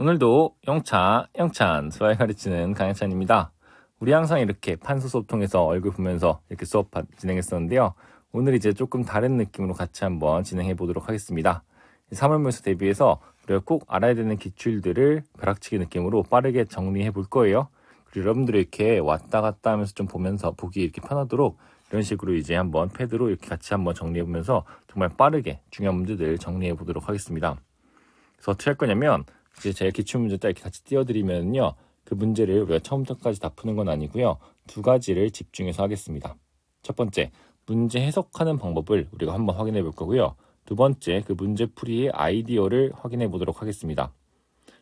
오늘도 영차, 영찬, 수아에 가르치는 강영찬입니다. 우리 항상 이렇게 판수 수업 통해서 얼굴 보면서 이렇게 수업 진행했었는데요. 오늘 이제 조금 다른 느낌으로 같이 한번 진행해 보도록 하겠습니다. 3월모에서 대비해서 우리가 꼭 알아야 되는 기출들을 벼락치기 느낌으로 빠르게 정리해 볼 거예요. 그리고 여러분들이 이렇게 왔다 갔다 하면서 좀 보면서 보기 이렇게 편하도록 이런 식으로 이제 한번 패드로 이렇게 같이 한번 정리해 보면서 정말 빠르게 중요한 문제들 정리해 보도록 하겠습니다. 그래서 어떻게 할 거냐면 이제 제 기출 문제 딱 이렇게 같이 띄워드리면요. 그 문제를 우리가 처음부터까지 다 푸는 건 아니고요. 두 가지를 집중해서 하겠습니다. 첫 번째, 문제 해석하는 방법을 우리가 한번 확인해 볼 거고요. 두 번째, 그 문제 풀이의 아이디어를 확인해 보도록 하겠습니다.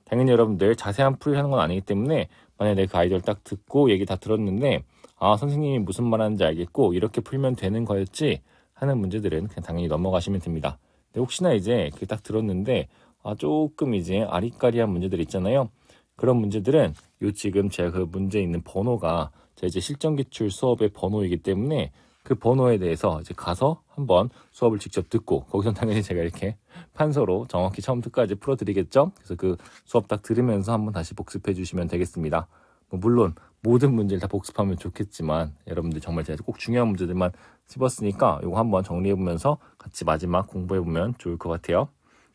당연히 여러분들 자세한 풀이 하는 건 아니기 때문에 만약에 그 아이디어를 딱 듣고 얘기 다 들었는데 아 선생님이 무슨 말 하는지 알겠고 이렇게 풀면 되는 거였지 하는 문제들은 그냥 당연히 넘어가시면 됩니다. 근데 혹시나 이제 그게 딱 들었는데 아 조금 이제 아리까리한 문제들 있잖아요. 그런 문제들은 요 지금 제가 그 문제 있는 번호가 제 이제 실전기출 수업의 번호이기 때문에 그 번호에 대해서 이제 가서 한번 수업을 직접 듣고 거기서 당연히 제가 이렇게 판서로 정확히 처음부터 끝까지 풀어드리겠죠. 그래서 그 수업 딱 들으면서 한번 다시 복습해 주시면 되겠습니다. 뭐 물론 모든 문제를 다 복습하면 좋겠지만 여러분들 정말 제가 꼭 중요한 문제들만 집었으니까 이거 한번 정리해 보면서 같이 마지막 공부해 보면 좋을 것 같아요.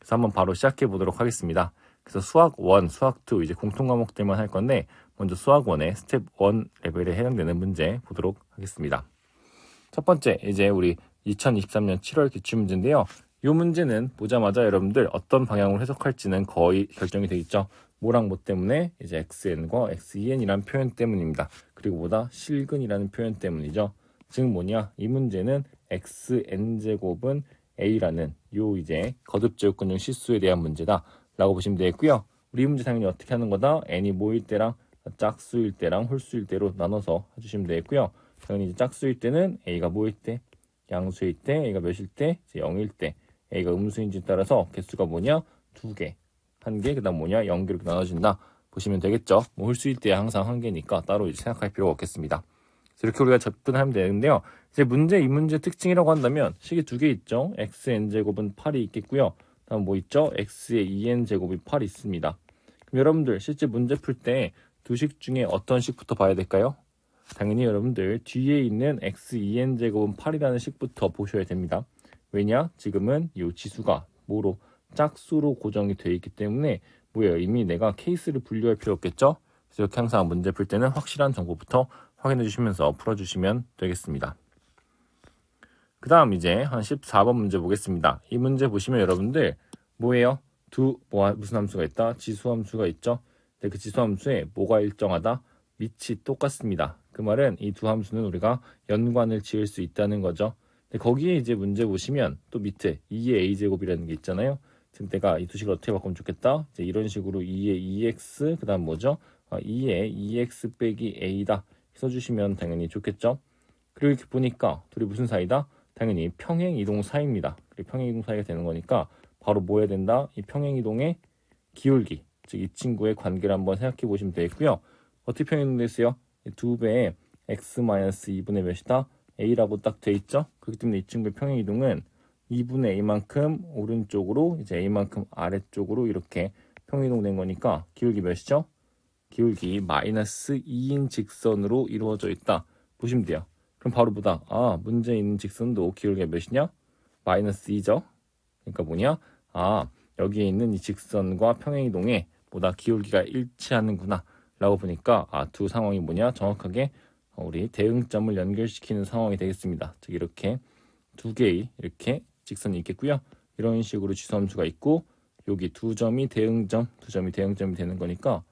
그래서 한번 바로 시작해 보도록 하겠습니다. 그래서 수학 1, 수학 2 이제 공통 과목들만 할 건데 먼저 수학 1의 스텝 1 레벨에 해당되는 문제 보도록 하겠습니다. 첫 번째 이제 우리 2023년 7월 기출 문제인데요. 이 문제는 보자마자 여러분들 어떤 방향으로 해석할지는 거의 결정이 되겠죠. 뭐랑 뭐 때문에 이제 xn과 xen이라는 표현 때문입니다. 그리고 보다 실근이라는 표현 때문이죠. 즉 뭐냐 이 문제는 xn제곱은 a라는 요 이제 거듭 제곱근중 실수에 대한 문제다 라고 보시면 되겠고요. 우리 문제 당연히 어떻게 하는 거다 n이 모일 때랑 짝수일 때랑 홀수일 때로 나눠서 해주시면 되겠고요. 당연히 짝수일 때는 a가 모일 때 양수일 때 a가 몇일 때 이제 0일 때 a가 음수인지 따라서 개수가 뭐냐 두 개, 한 개, 그 다음 뭐냐 연개 이렇게 나눠진다 보시면 되겠죠. 뭐 홀수일 때 항상 한 개니까 따로 이제 생각할 필요가 없겠습니다. 이렇게 우리가 접근하면 되는데요. 이제 문제 이 문제 특징이라고 한다면 식이 두 개 있죠. xn 제곱은 8이 있겠고요. 다음 뭐 있죠? x의 2n 제곱이 8 있습니다. 그럼 여러분들 실제 문제 풀 때 두 식 중에 어떤 식부터 봐야 될까요? 당연히 여러분들 뒤에 있는 x 2n 제곱은 8이라는 식부터 보셔야 됩니다. 왜냐? 지금은 이 지수가 뭐로 짝수로 고정이 되어 있기 때문에 뭐예요? 이미 내가 케이스를 분류할 필요 없겠죠? 그래서 이렇게 항상 문제 풀 때는 확실한 정보부터 확인해 주시면서 풀어주시면 되겠습니다. 그 다음 이제 한 14번 문제 보겠습니다. 이 문제 보시면 여러분들 뭐예요? 두, 뭐, 무슨 함수가 있다? 지수함수가 있죠? 네, 그 지수함수에 뭐가 일정하다? 밑이 똑같습니다. 그 말은 이 두 함수는 우리가 연관을 지을 수 있다는 거죠. 근데 거기에 이제 문제 보시면 또 밑에 2의 a제곱이라는 게 있잖아요. 지금 내가 이 두 식을 어떻게 바꾸면 좋겠다? 이제 이런 식으로 2의 2x, 그 다음 뭐죠? 2의 2x 빼기 a다. 써주시면 당연히 좋겠죠. 그리고 이렇게 보니까 둘이 무슨 사이다? 당연히 평행이동 사이입니다. 그리고 평행이동 사이가 되는 거니까 바로 뭐 해야 된다? 이 평행이동의 기울기, 즉 이 친구의 관계를 한번 생각해 보시면 되겠고요. 어떻게 평행이동 됐어요? 두 배의 x-2분의 몇이다? a라고 딱 돼 있죠? 그렇기 때문에 이 친구의 평행이동은 2분의 a만큼 오른쪽으로 이제 a만큼 아래쪽으로 이렇게 평행이동 된 거니까 기울기 몇이죠? 기울기 마이너스 2인 직선으로 이루어져 있다. 보시면 돼요. 그럼 바로 보다 아 문제 있는 직선도 기울기가 몇이냐? 마이너스 2죠. 그러니까 뭐냐? 아 여기에 있는 이 직선과 평행이동에 보다 기울기가 일치하는구나 라고 보니까 아 두 상황이 뭐냐? 정확하게 우리 대응점을 연결시키는 상황이 되겠습니다. 즉 이렇게 두 개의 이렇게 직선이 있겠고요. 이런 식으로 지수함수가 있고 여기 두 점이 대응점, 두 점이 대응점이 되는 거니까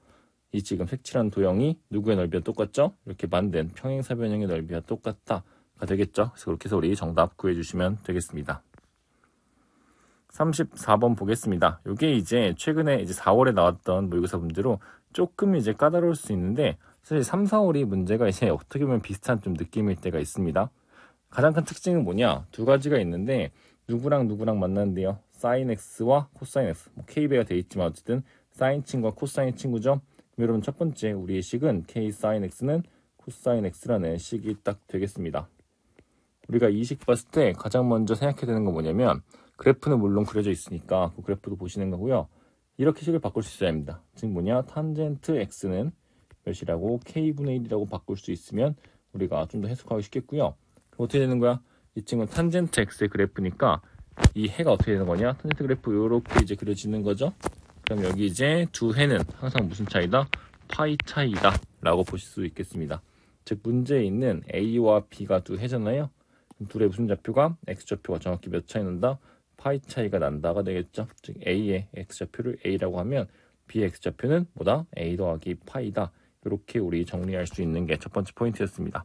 이 지금 색칠한 도형이 누구의 넓이와 똑같죠? 이렇게 만든 평행사 변형의 넓이와 똑같다가 되겠죠? 그래서 그렇게 해서 우리 정답 구해주시면 되겠습니다. 34번 보겠습니다. 이게 이제 최근에 이제 4월에 나왔던 모의고사 문제로 조금 이제 까다로울 수 있는데 사실 3, 4월이 문제가 이제 어떻게 보면 비슷한 좀 느낌일 때가 있습니다. 가장 큰 특징은 뭐냐? 두 가지가 있는데 누구랑 누구랑 만났는데요. 사인 x와 코사인 x. 뭐 k배가 돼 있지만 어쨌든 사인 친구와 코사인 친구죠. 여러분 첫 번째 우리의 식은 k sin x는 코사인 x라는 식이 딱 되겠습니다. 우리가 이 식 봤을 때 가장 먼저 생각해야 되는 건 뭐냐면 그래프는 물론 그려져 있으니까 그 그래프도 보시는 거고요. 이렇게 식을 바꿀 수 있어야 합니다. 즉 뭐냐 탄젠트 x는 몇이라고 k분의 1이라고 바꿀 수 있으면 우리가 좀 더 해석하기 쉽겠고요. 그럼 어떻게 되는 거야? 이 친구는 탄젠트 x의 그래프니까 이 해가 어떻게 되는 거냐? 탄젠트 그래프 이렇게 이제 그려지는 거죠. 그럼 여기 이제 두 해는 항상 무슨 차이다? 파이 차이다 라고 보실 수 있겠습니다. 즉 문제에 있는 A와 B가 두 해잖아요. 둘의 무슨 좌표가 X좌표가 정확히 몇 차이 난다? 파이 차이가 난다가 되겠죠. 즉 A의 X좌표를 A라고 하면 B의 X좌표는 뭐다? A 더하기 파이다. 이렇게 우리 정리할 수 있는 게 첫 번째 포인트였습니다.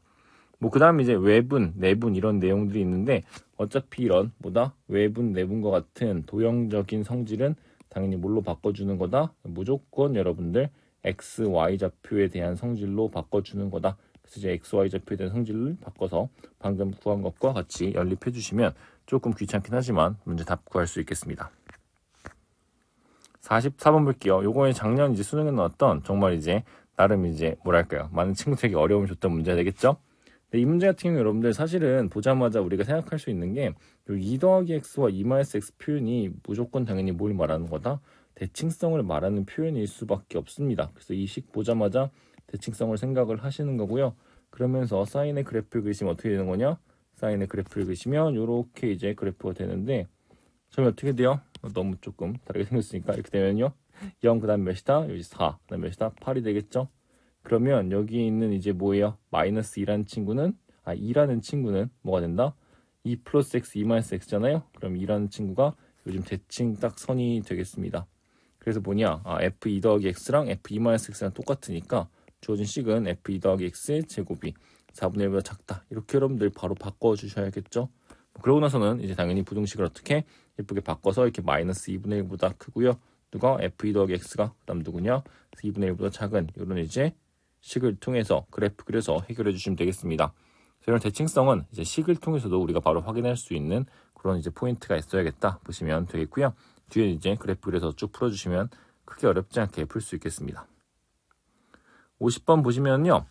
뭐 그 다음 이제 외분, 내분 이런 내용들이 있는데 어차피 이런 뭐다? 외분, 내분과 같은 도형적인 성질은 당연히 뭘로 바꿔주는 거다? 무조건 여러분들 x, y 좌표에 대한 성질로 바꿔주는 거다. 그래서 이제 x, y 좌표에 대한 성질을 바꿔서 방금 구한 것과 같이 연립해 주시면 조금 귀찮긴 하지만 문제 답 구할 수 있겠습니다. 44번 볼게요. 요거는 작년 이제 수능에 나왔던 정말 이제 나름 이제 뭐랄까요. 많은 친구들에게 어려움을 줬던 문제가 되겠죠? 이 문제 같은 경우 여러분들 사실은 보자마자 우리가 생각할 수 있는 게2 더하기 x와 2 마이너스 x 표현이 무조건 당연히 뭘 말하는 거다? 대칭성을 말하는 표현일 수밖에 없습니다. 그래서 이 식 보자마자 대칭성을 생각을 하시는 거고요. 그러면서 사인의 그래프를 그리시면 어떻게 되는 거냐? 사인의 그래프를 그리시면 이렇게 이제 그래프가 되는데 점이 어떻게 돼요? 너무 조금 다르게 생겼으니까 이렇게 되면요. 0 그 다음 몇이다? 여기 4 그 다음 몇이다? 8이 되겠죠? 그러면 여기 있는 이제 뭐예요? 마이너스 2라는 친구는 아 2라는 친구는 뭐가 된다? 2 플러스 x 2 마이너스 x잖아요. 그럼 2라는 친구가 요즘 대칭 딱 선이 되겠습니다. 그래서 뭐냐? 아 f2 더하기 x랑 f2 마이너스 x랑 똑같으니까 주어진 식은 f2 더하기 x의 제곱이 4분의 1보다 작다. 이렇게 여러분들 바로 바꿔주셔야겠죠? 뭐 그러고 나서는 이제 당연히 부등식을 어떻게 예쁘게 바꿔서 이렇게 마이너스 2분의 1보다 크고요. 누가 f2 더하기 x가 그 다음 누구냐? 2분의 1보다 작은 이런 이제 식을 통해서 그래프 그려서 해결해 주시면 되겠습니다. 이런 대칭성은 이제 식을 통해서도 우리가 바로 확인할 수 있는 그런 이제 포인트가 있어야겠다 보시면 되겠고요. 뒤에 이제 그래프 그려서 쭉 풀어주시면 크게 어렵지 않게 풀 수 있겠습니다. 50번 보시면요.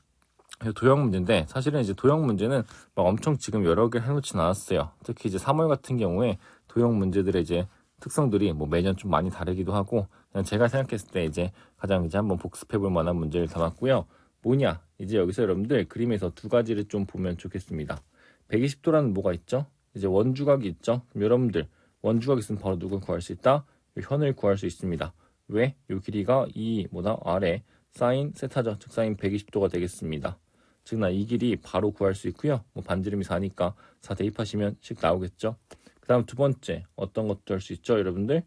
도형 문제인데 사실은 이제 도형 문제는 막 엄청 지금 여러 개 해놓진 않았어요. 특히 이제 3월 같은 경우에 도형 문제들의 이제 특성들이 뭐 매년 좀 많이 다르기도 하고 그냥 제가 생각했을 때 이제 가장 이제 한번 복습해 볼 만한 문제를 담았고요. 뭐냐? 이제 여기서 여러분들 그림에서 두 가지를 좀 보면 좋겠습니다. 120도라는 뭐가 있죠? 이제 원주각이 있죠? 그럼 여러분들 원주각 있으면 바로 누굴 구할 수 있다? 현을 구할 수 있습니다. 왜? 이 길이가 이 뭐다? 아래 사인 세타죠. 즉 사인 120도가 되겠습니다. 즉 나 이 길이 바로 구할 수 있고요. 뭐 반지름이 4니까 4 대입하시면 식 나오겠죠. 그 다음 두 번째 어떤 것도 할 수 있죠 여러분들?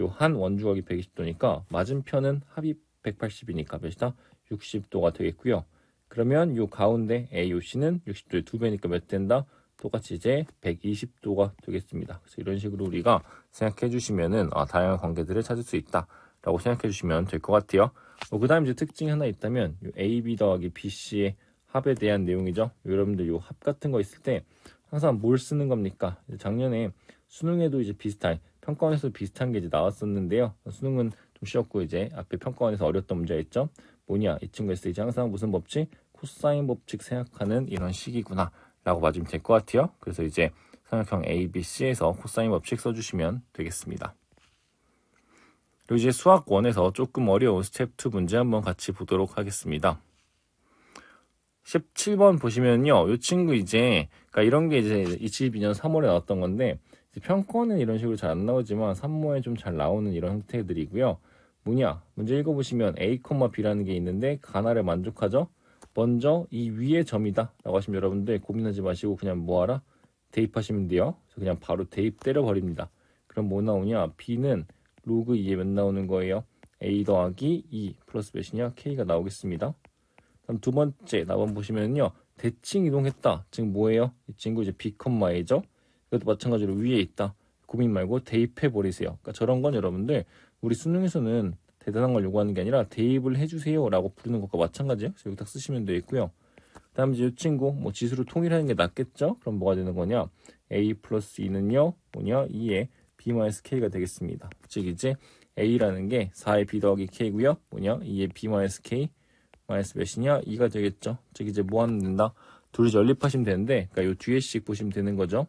요 한 원주각이 120도니까 맞은편은 합이 180이니까 몇이다? 60도가 되겠고요. 그러면 요 가운데 AOC는 60도의 두 배니까 몇 된다? 똑같이 이제 120도가 되겠습니다. 그래서 이런 식으로 우리가 생각해 주시면은 아, 다양한 관계들을 찾을 수 있다라고 생각해 주시면 될 것 같아요. 뭐 그다음 이제 특징이 하나 있다면 요 AB 더하기 BC의 합에 대한 내용이죠. 여러분들 요합 같은 거 있을 때 항상 뭘 쓰는 겁니까? 작년에 수능에도 이제 비슷한 평가원에서 비슷한 게 이제 나왔었는데요. 수능은 좀 쉬웠고 이제 앞에 평가원에서 어렸던 문제가 있죠. 뭐냐? 이 친구에서 이제 항상 무슨 법칙? 코사인 법칙 생각하는 이런 식이구나. 라고 맞으면 될 것 같아요. 그래서 이제 삼각형 ABC에서 코사인 법칙 써주시면 되겠습니다. 그리고 이제 수학 1에서 조금 어려운 스텝 2 문제 한번 같이 보도록 하겠습니다. 17번 보시면요. 이 친구 이제 그러니까 이런 게 이제 22년 3월에 나왔던 건데 평가원은 이런 식으로 잘 안 나오지만 3모에 좀 잘 나오는 이런 형태들이고요 뭐냐? 문제 읽어보시면 A, B라는 게 있는데 가나를 만족하죠? 먼저 이 위의 점이다 라고 하시면 여러분들 고민하지 마시고 그냥 뭐하라? 대입하시면 돼요. 그냥 바로 대입 때려버립니다. 그럼 뭐 나오냐? B는 로그 2에 몇 나오는 거예요? A 더하기 2 플러스 몇이냐? K가 나오겠습니다. 그럼 두 번째 나번 보시면요. 대칭 이동했다. 즉 뭐예요? 이 친구 이제 B, A죠? 이것도 마찬가지로 위에 있다. 고민 말고 대입해 버리세요. 그러니까 저런 건 여러분들 우리 수능에서는 대단한 걸 요구하는 게 아니라 대입을 해주세요라고 부르는 것과 마찬가지예요. 그래서 여기 딱 쓰시면 되겠고요. 그다음 이제 이 친구 뭐 지수로 통일하는 게 낫겠죠? 그럼 뭐가 되는 거냐? a 플러스 2는요 뭐냐 2에 b 마이너스 k가 되겠습니다. 즉 이제 a라는 게 4의 b 더하기 k고요. 뭐냐 2의 b 마이너스 k 마이너스 몇이냐 2가 되겠죠. 즉 이제 뭐 하면 된다? 둘이 연립하시면 되는데 그러니까 요 뒤에 씩 보시면 되는 거죠.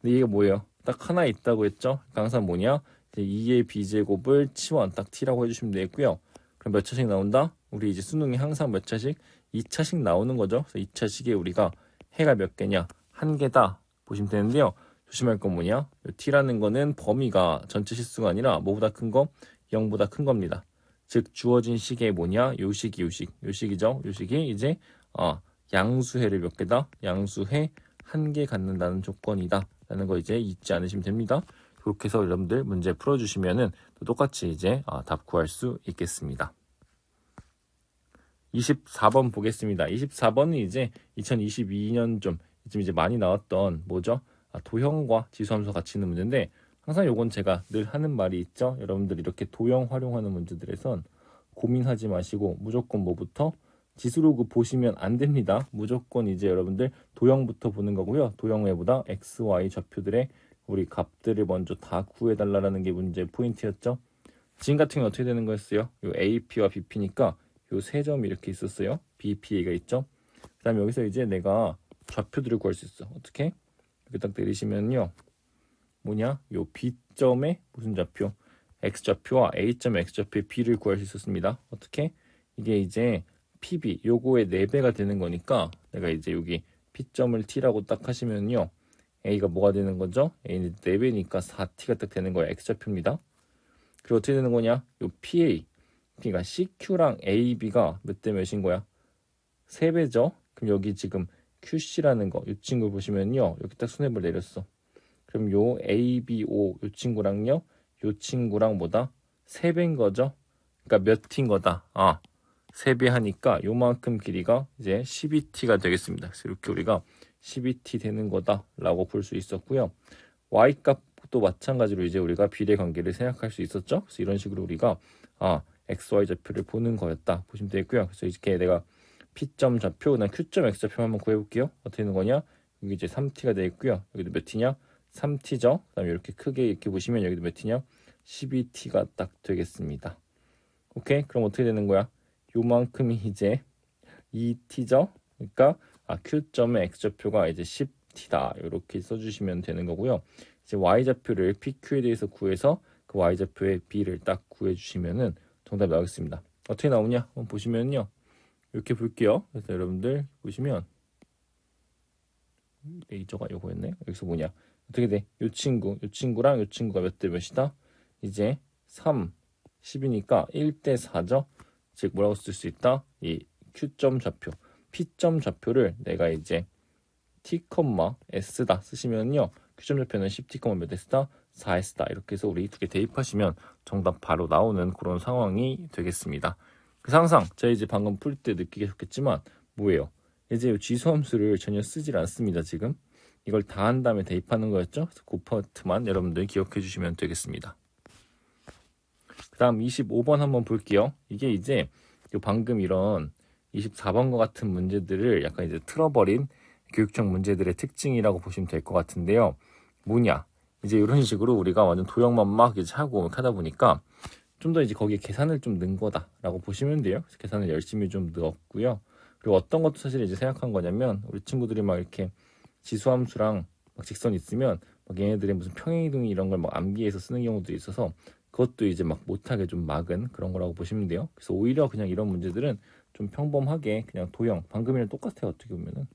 근데 이게 뭐예요? 딱 하나 있다고 했죠? 그러니까 항상 뭐냐? 이제 2의 b제곱을 치원 딱 t라고 해주시면 되겠고요. 그럼 몇 차씩 나온다? 우리 이제 수능이 항상 몇 차씩? 2차씩 나오는 거죠. 그래서 2차식에 우리가 해가 몇 개냐? 한 개다 보시면 되는데요. 조심할 건 뭐냐? 요 t라는 거는 범위가 전체 실수가 아니라 뭐보다 큰 거? 0보다 큰 겁니다. 즉 주어진 식의 뭐냐? 요 식이 요 식. 요 식이죠. 요 식이 이제 아, 양수해를 몇 개다? 양수해 한 개 갖는다는 조건이다. 라는 거 이제 잊지 않으시면 됩니다. 그렇게 해서 여러분들 문제 풀어주시면은 또 똑같이 이제 아, 답 구할 수 있겠습니다. 24번 보겠습니다. 24번은 이제 2022년 좀 이제 많이 나왔던 뭐죠? 아, 도형과 지수함수 같이 있는 문제인데 항상 요건 제가 늘 하는 말이 있죠. 여러분들 이렇게 도형 활용하는 문제들에선 고민하지 마시고 무조건 뭐부터 지수로 그 보시면 안 됩니다. 무조건 이제 여러분들 도형부터 보는 거고요. 도형 외보다 x, y 좌표들의 우리 값들을 먼저 다 구해달라는 게 문제 포인트였죠. 지금 같은 경우 어떻게 되는 거였어요? 요 AP와 BP니까 요 세 점이 이렇게 있었어요. BPA가 있죠. 그 다음에 여기서 이제 내가 좌표들을 구할 수 있어. 어떻게? 이렇게 딱 내리시면요. 뭐냐? 요 B점의 무슨 좌표? X좌표와 A점 X좌표의 B를 구할 수 있었습니다. 어떻게? 이게 이제 PB, 요거의 4배가 되는 거니까 내가 이제 여기 P점을 T라고 딱 하시면요. A가 뭐가 되는 거죠? A는 4배니까 4T가 딱 되는 거예요. X좌표입니다. 그리고 어떻게 되는 거냐? 요 PA. 그러니까 CQ랑 AB가 몇 대 몇인 거야? 3배죠? 그럼 여기 지금 QC라는 거, 이 친구 보시면요. 여기 딱 수뇌부를 내렸어. 그럼 요 ABO, 요 친구랑요. 요 친구랑 뭐다? 3배인 거죠? 그러니까 몇 T인 거다? 아, 3배 하니까 요만큼 길이가 이제 12T가 되겠습니다. 그래서 이렇게 우리가 12T 되는 거다라고 볼 수 있었고요. Y 값도 마찬가지로 이제 우리가 비례 관계를 생각할 수 있었죠. 그래서 이런 식으로 우리가 아, XY 좌표를 보는 거였다 보시면 되겠고요. 그래서 이렇게 내가 P점 좌표, 그다음 Q점 X좌표 한번 구해볼게요. 어떻게 되는 거냐? 여기 이제 3T가 되겠고요. 여기도 몇 T냐? 3T죠. 그다음에 이렇게 크게 이렇게 보시면 여기도 몇 T냐? 12T가 딱 되겠습니다. 오케이? 그럼 어떻게 되는 거야? 요만큼이 이제 2T죠. 그러니까 아, Q점의 X좌표가 이제 10T다. 이렇게 써주시면 되는 거고요. 이제 Y좌표를 PQ에 대해서 구해서 그 Y좌표의 B를 딱 구해주시면은 정답이 나오겠습니다. 어떻게 나오냐? 한번 보시면요. 이렇게 볼게요. 그래서 여러분들 보시면 레이저가 요거였네. 여기서 뭐냐? 어떻게 돼? 요 친구, 요 친구랑 요 친구가 몇 대 몇이다? 이제 3, 10이니까 1대 4죠. 즉 뭐라고 쓸 수 있다? 이 Q점 좌표, P점 좌표를 내가 이제 T, S다 쓰시면요. Q점 좌표는 10T, 몇 S다? 4S다. 이렇게 해서 우리 두 개 대입하시면 정답 바로 나오는 그런 상황이 되겠습니다. 그래서 항상 제가 이제 방금 풀 때 느끼겠지만 뭐예요? 이제 지수함수를 전혀 쓰질 않습니다. 지금 이걸 다 한 다음에 대입하는 거였죠. 그래서 그 여러분들 기억해 주시면 되겠습니다. 그 다음 25번 한번 볼게요. 이게 이제 방금 이런 24번과 같은 문제들을 약간 이제 틀어버린 교육적 문제들의 특징이라고 보시면 될 것 같은데요. 뭐냐? 이제 이런 식으로 우리가 완전 도형만 막 이제 하고 하다 보니까 좀 더 이제 거기에 계산을 좀 넣은 거다라고 보시면 돼요. 계산을 열심히 좀 넣었고요. 그리고 어떤 것도 사실 이제 생각한 거냐면 우리 친구들이 막 이렇게 지수함수랑 막 직선 있으면 막 얘네들의 무슨 평행이동이 이런 걸 막 암기해서 쓰는 경우도 있어서 그것도 이제 막 못하게 좀 막은 그런 거라고 보시면 돼요. 그래서 오히려 그냥 이런 문제들은 좀 평범하게 그냥 도형 방금이랑 똑같아요 어떻게 보면은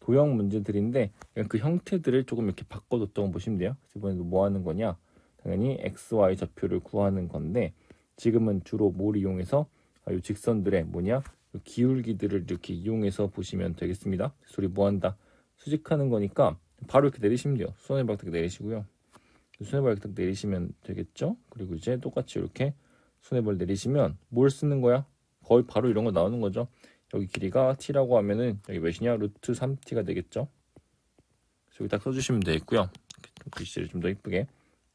도형 문제들인데 그 형태들을 조금 이렇게 바꿔뒀다고 보시면 돼요. 이번에도 뭐 하는 거냐? 당연히 x, y 좌표를 구하는 건데 지금은 주로 뭘 이용해서 아, 이 직선들의 뭐냐? 기울기들을 이렇게 이용해서 보시면 되겠습니다. 소리 뭐 한다? 수직하는 거니까 바로 이렇게 내리시면 돼요. 수원의 박탁 내리시고요. 수뇌발 박탁 내리시면 되겠죠? 그리고 이제 똑같이 이렇게 수뇌발 내리시면 뭘 쓰는 거야? 거의 바로 이런 거 나오는 거죠. 여기 길이가 t라고 하면은 여기 몇이냐? 루트 3t가 되겠죠? 여기 딱 써주시면 되겠고요. 글씨를 좀 더 이쁘게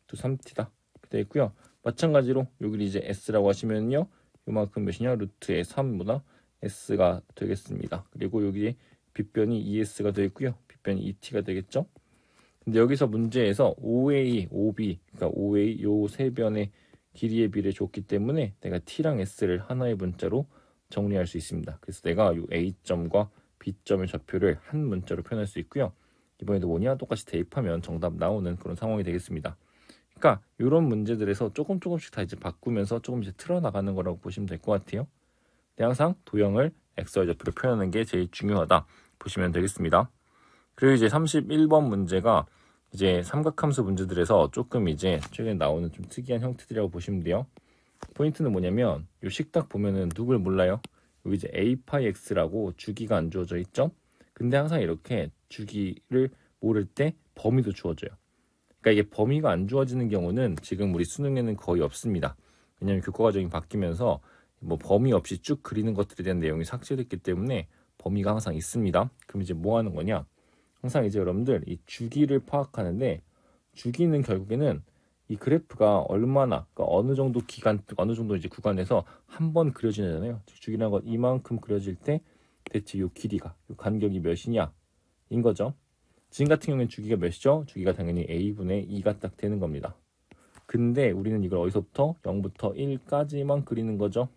루트 3t다 되어 있고요. 마찬가지로 여기 이제 s라고 하시면요. 요만큼 몇이냐? 루트의 3보다 s가 되겠습니다. 그리고 여기 빗변이 es가 되어 있고요. 빗변이 et가 되겠죠? 근데 여기서 문제에서 OA, OB, 그러니까 OA 요 세 변의 길이의 비를 줬기 때문에 내가 t랑 s를 하나의 문자로 정리할 수 있습니다. 그래서 내가 이 A점과 B점의 좌표를 한 문자로 표현할 수 있고요. 이번에도 뭐냐 똑같이 대입하면 정답 나오는 그런 상황이 되겠습니다. 그러니까 이런 문제들에서 조금 조금씩 다 이제 바꾸면서 조금 이제 틀어나가는 거라고 보시면 될 것 같아요. 항상 도형을 XYZ로 표현하는 게 제일 중요하다 보시면 되겠습니다. 그리고 이제 31번 문제가 이제 삼각함수 문제들에서 조금 이제 최근에 나오는 좀 특이한 형태들이라고 보시면 돼요. 포인트는 뭐냐면 이 식탁 보면은 누굴 몰라요? 여기 이제 a 파이 x라고 주기가 안 주어져 있죠? 근데 항상 이렇게 주기를 모를 때 범위도 주어져요. 그러니까 이게 범위가 안 주어지는 경우는 지금 우리 수능에는 거의 없습니다. 왜냐하면 교과 과정이 바뀌면서 뭐 범위 없이 쭉 그리는 것들에 대한 내용이 삭제됐기 때문에 범위가 항상 있습니다. 그럼 이제 뭐 하는 거냐? 항상 이제 여러분들 이 주기를 파악하는데 주기는 결국에는 이 그래프가 얼마나 그러니까 어느 정도 기간 어느 정도 이제 구간에서 한 번 그려지잖아요. 주기라는 건 이만큼 그려질 때 대체 요 길이가 요 간격이 몇이냐 인 거죠. 지금 같은 경우는 주기가 몇이죠? 주기가 당연히 a분의 2가 딱 되는 겁니다. 근데 우리는 이걸 어디서부터 0부터 1까지만 그리는 거죠.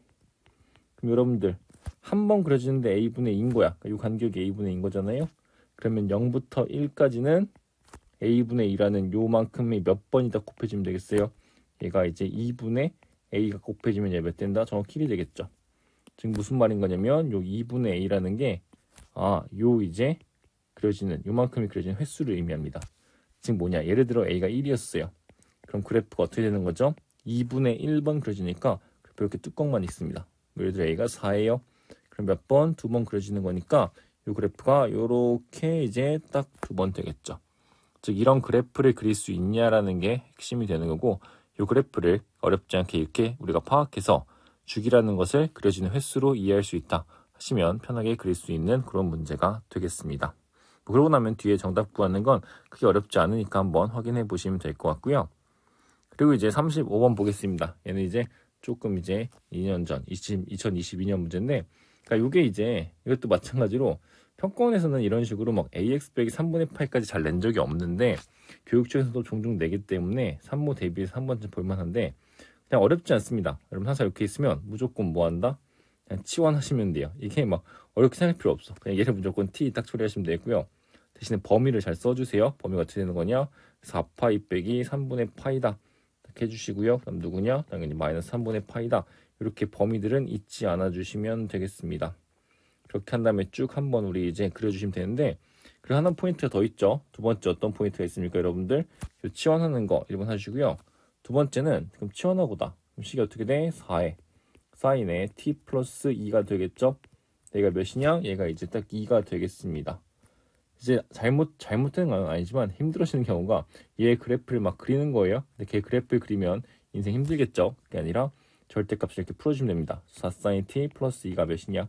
그럼 여러분들 한 번 그려지는데 a분의 2인 거야. 그러니까 이 간격이 a분의 2인 거잖아요. 그러면 0부터 1까지는 a분의 2라는 요만큼이 몇 번이다 곱해지면 되겠어요? 얘가 이제 2분의 a가 곱해지면 얘 몇 된다? 정확히 1이 되겠죠. 지금 무슨 말인 거냐면 요 2분의 a라는 게 아, 요 이제 그려지는 요만큼이 그려지는 횟수를 의미합니다. 지금 뭐냐? 예를 들어 a가 1이었어요. 그럼 그래프가 어떻게 되는 거죠? 2분의 1번 그려지니까 그래프 이렇게 뚜껑만 있습니다. 예를 들어 a가 4예요. 그럼 몇 번? 두 번 그려지는 거니까 이 그래프가 이렇게 이제 딱 두번 되겠죠. 즉 이런 그래프를 그릴 수 있냐라는 게 핵심이 되는 거고 이 그래프를 어렵지 않게 이렇게 우리가 파악해서 주기라는 것을 그려지는 횟수로 이해할 수 있다 하시면 편하게 그릴 수 있는 그런 문제가 되겠습니다. 뭐 그러고 나면 뒤에 정답 구하는 건 크게 어렵지 않으니까 한번 확인해 보시면 될 것 같고요. 그리고 이제 35번 보겠습니다. 얘는 이제 조금 이제 2년 전, 20, 2022년 문제인데, 그러니까 이게 이제 이것도 마찬가지로 평가원에서는 이런 식으로 막 AX 빼기 3분의 8까지 잘 낸 적이 없는데 교육 쪽에서도 종종 내기 때문에 3모 대비해서 한 번쯤 볼만한데 그냥 어렵지 않습니다. 여러분 항상 이렇게 있으면 무조건 뭐 한다? 그냥 치환하시면 돼요. 이게 막 어렵게 생각할 필요 없어. 그냥 얘를 무조건 T 딱 처리하시면 되고요. 대신에 범위를 잘 써주세요. 범위가 어떻게 되는 거냐? 4파이 빼기 3분의 파이다. 이렇게 해주시고요. 그럼 누구냐? 당연히 마이너스 3분의 파이다. 이렇게 범위들은 잊지 않아 주시면 되겠습니다. 그렇게 한 다음에 쭉 한번 우리 이제 그려주시면 되는데 그리고 하나 포인트가 더 있죠. 두 번째 어떤 포인트가 있습니까, 여러분들? 치환하는 거 1번 하시고요. 두 번째는 그럼 치환하고다. 그럼 식이 어떻게 돼? 4에 사인에 t 플러스 2가 되겠죠? 얘가 몇이냐? 얘가 이제 딱 2가 되겠습니다. 이제 잘못 잘못된 건 아니지만 힘들어지는 경우가 얘 그래프를 막 그리는 거예요. 근데 걔 그래프를 그리면 인생 힘들겠죠? 그게 아니라 절대값을 이렇게 풀어주면 됩니다. 4사인 t 플러스 2가 몇이냐?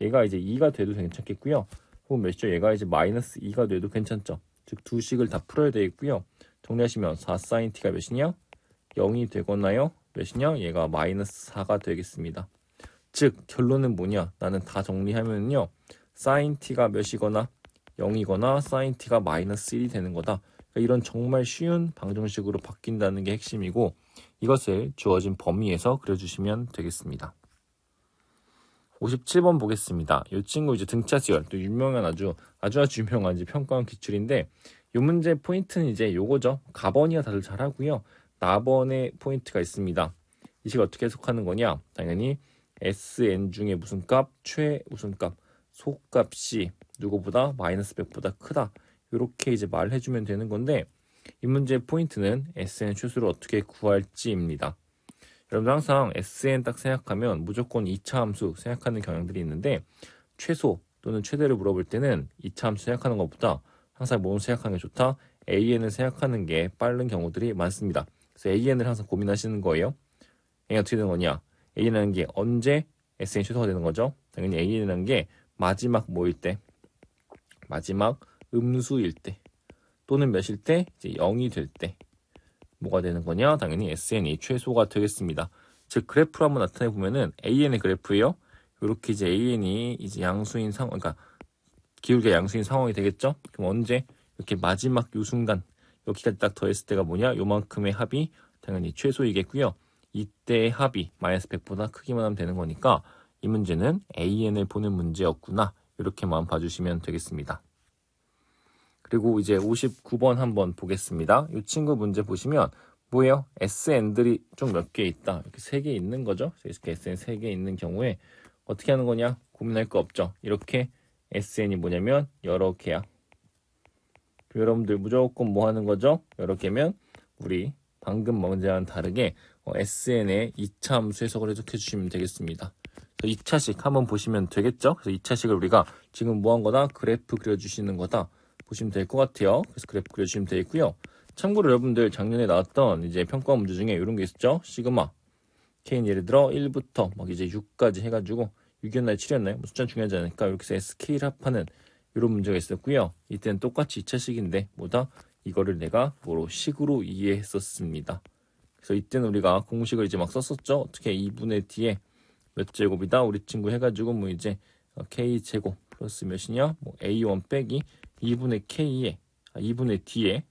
얘가 이제 2가 돼도 괜찮겠고요. 혹은 몇이죠? 얘가 이제 마이너스 2가 돼도 괜찮죠. 즉 두 식을 다 풀어야 되겠고요. 정리하시면 4 사인 t가 몇이냐? 0이 되거나요? 몇이냐? 얘가 마이너스 4가 되겠습니다. 즉 결론은 뭐냐? 나는 다 정리하면요. 사인 t가 몇이거나 0이거나 사인 t가 마이너스 1이 되는 거다. 그러니까 이런 정말 쉬운 방정식으로 바뀐다는 게 핵심이고 이것을 주어진 범위에서 그려주시면 되겠습니다. 57번 보겠습니다. 이 친구 이제 등차지열 또 유명한 아주 아주 아주 유명한 이제 평가원 기출인데 이 문제 포인트는 이제 요거죠. 가번이야 다들 잘하고요. 나번의 포인트가 있습니다. 이 식 어떻게 해석하는 거냐? 당연히 SN 중에 무슨 값, 최 무슨 값, 소값이 누구보다 마이너스 100보다 크다. 이렇게 이제 말해주면 되는 건데 이 문제의 포인트는 SN 최수를 어떻게 구할지입니다. 여러분 항상 SN 딱 생각하면 무조건 2차 함수 생각하는 경향들이 있는데 최소 또는 최대를 물어볼 때는 2차 함수 생각하는 것보다 항상 뭐를 생각하는 게 좋다? AN을 생각하는 게 빠른 경우들이 많습니다. 그래서 AN을 항상 고민하시는 거예요. A가 어떻게 되는 거냐? A라는 게 언제 SN 최소가 되는 거죠? 당연히 A라는 게 마지막 뭐일 때? 마지막 음수일 때 또는 몇일 때? 이제 0이 될 때. 뭐가 되는 거냐? 당연히 SN이 최소가 되겠습니다. 즉 그래프로 한번 나타내 보면은 AN의 그래프예요. 이렇게 이제 AN이 이제 양수인 상황, 그러니까 기울기가 양수인 상황이 되겠죠? 그럼 언제 이렇게 마지막 요 순간 여기까지 딱 더했을 때가 뭐냐? 요만큼의 합이 당연히 최소이겠고요. 이때의 합이 마이너스 100보다 크기만 하면 되는 거니까 이 문제는 AN을 보는 문제였구나. 이렇게만 봐주시면 되겠습니다. 그리고 이제 59번 한번 보겠습니다. 이 친구 문제 보시면 뭐예요? SN들이 좀 몇 개 있다. 이렇게 세 개 있는 거죠. 이렇게 SN 세 개 있는 경우에 어떻게 하는 거냐? 고민할 거 없죠. 이렇게 SN이 뭐냐면 여러 개야. 여러분들 무조건 뭐 하는 거죠? 여러 개면 우리 방금 문제와는 다르게 어, SN의 2차 함수 해석을 해석해 주시면 되겠습니다. 2차식 한번 보시면 되겠죠? 그래서 2차식을 우리가 지금 뭐 한 거다? 그래프 그려주시는 거다. 보시면 될 것 같아요. 그래서 그래프 그려주시면 되겠고요. 참고로 여러분들 작년에 나왔던 이제 평가 문제 중에 이런 게 있었죠? 시그마. K는 예를 들어 1부터 막 이제 6까지 해가지고 6이었나요? 7이었나요? 뭐 숫자 중요하지 않으니까 이렇게 해서 SK를 합하는 이런 문제가 있었고요. 이때는 똑같이 2차식인데 뭐다? 이거를 내가 뭐로 식으로 이해했었습니다. 그래서 이때는 우리가 공식을 이제 막 썼었죠. 어떻게 2분의 뒤에 몇 제곱이다? 우리 친구 해가지고 뭐 이제 k 제곱 플러스 몇이냐? 뭐 a1 빼기 2분의 k에 아, 2분의 d에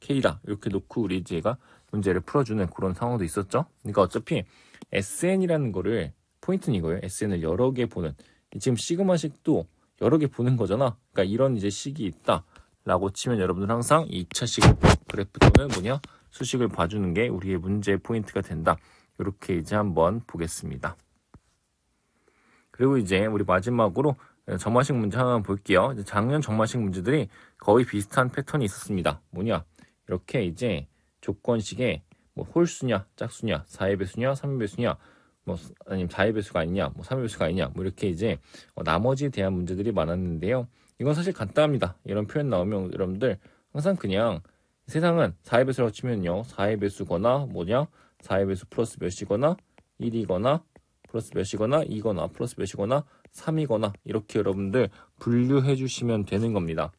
k다 이렇게 놓고 우리 이제가 문제를 풀어주는 그런 상황도 있었죠. 그러니까 어차피 SN이라는 거를 포인트는 이거예요. SN을 여러 개 보는 지금 시그마식도 여러 개 보는 거잖아. 그러니까 이런 이제 식이 있다라고 치면 여러분들 항상 2차식 그래프 또는 뭐냐 수식을 봐주는 게 우리의 문제 포인트가 된다. 이렇게 이제 한번 보겠습니다. 그리고 이제 우리 마지막으로 점화식 문제 하나 볼게요. 작년 점화식 문제들이 거의 비슷한 패턴이 있었습니다. 뭐냐? 이렇게 이제 조건식에 뭐 홀수냐, 짝수냐, 4의 배수냐, 3의 배수냐, 뭐 아니면 4의 배수가 아니냐, 뭐 3의 배수가 아니냐, 뭐 이렇게 이제 어, 나머지에 대한 문제들이 많았는데요. 이건 사실 간단합니다. 이런 표현 나오면 여러분들 항상 그냥 세상은 4의 배수라고 치면요. 4의 배수거나 뭐냐, 4의 배수 플러스 몇이거나 1이거나 플러스 몇이거나 2거나 플러스 몇이거나 3이거나 이렇게 여러분들 분류해 주시면 되는 겁니다.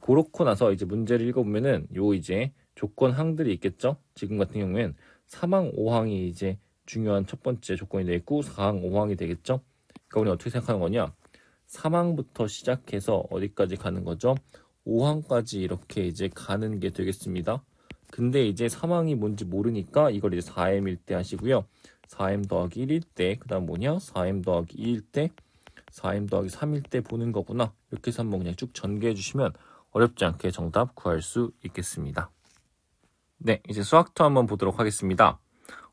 그렇고 나서 이제 문제를 읽어보면은 요 이제 조건 항들이 있겠죠? 지금 같은 경우엔 3항, 5항이 이제 중요한 첫 번째 조건이 되겠고 4항, 5항이 되겠죠? 그러니까 우리 어떻게 생각하는 거냐? 3항부터 시작해서 어디까지 가는 거죠? 5항까지 이렇게 이제 가는 게 되겠습니다. 근데 이제 3항이 뭔지 모르니까 이걸 이제 4m일 때 하시고요. 4m 더하기 1일 때, 그 다음 뭐냐? 4m 더하기 2일 때, 4m 더하기 3일 때 보는 거구나. 이렇게 해서 한번 그냥 쭉 전개해 주시면 어렵지 않게 정답 구할 수 있겠습니다. 네, 이제 수학투 한번 보도록 하겠습니다.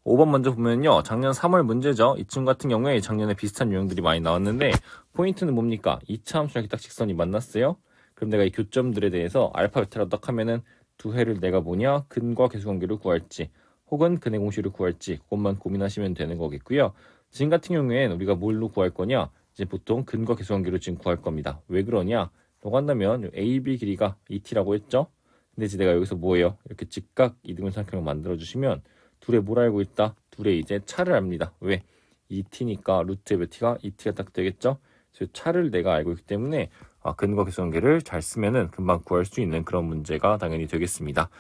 5번 먼저 보면요. 작년 3월 문제죠. 이쯤 같은 경우에 작년에 비슷한 유형들이 많이 나왔는데 포인트는 뭡니까? 2차 함수랑 딱 직선이 만났어요. 그럼 내가 이 교점들에 대해서 알파 베타로 딱 하면은 두 해를 내가 뭐냐? 근과 계수관계를 구할지 혹은 근의 공식을 구할지 그것만 고민하시면 되는 거겠고요. 지금 같은 경우에는 우리가 뭘로 구할 거냐? 이제 보통 근과 계수관계로 지금 구할 겁니다. 왜 그러냐? 라고 한다면 AB 길이가 2t라고 했죠? 근데 이제 내가 여기서 뭐예요? 이렇게 직각 이등분삼각형을 만들어주시면 둘의 뭘 알고 있다? 둘의 이제 차를 압니다. 왜? 2t니까 루트의 몇 t가 2t가 딱 되겠죠? 차를 내가 알고 있기 때문에 아, 근과 계수관계를 잘 쓰면은 금방 구할 수 있는 그런 문제가 당연히 되겠습니다.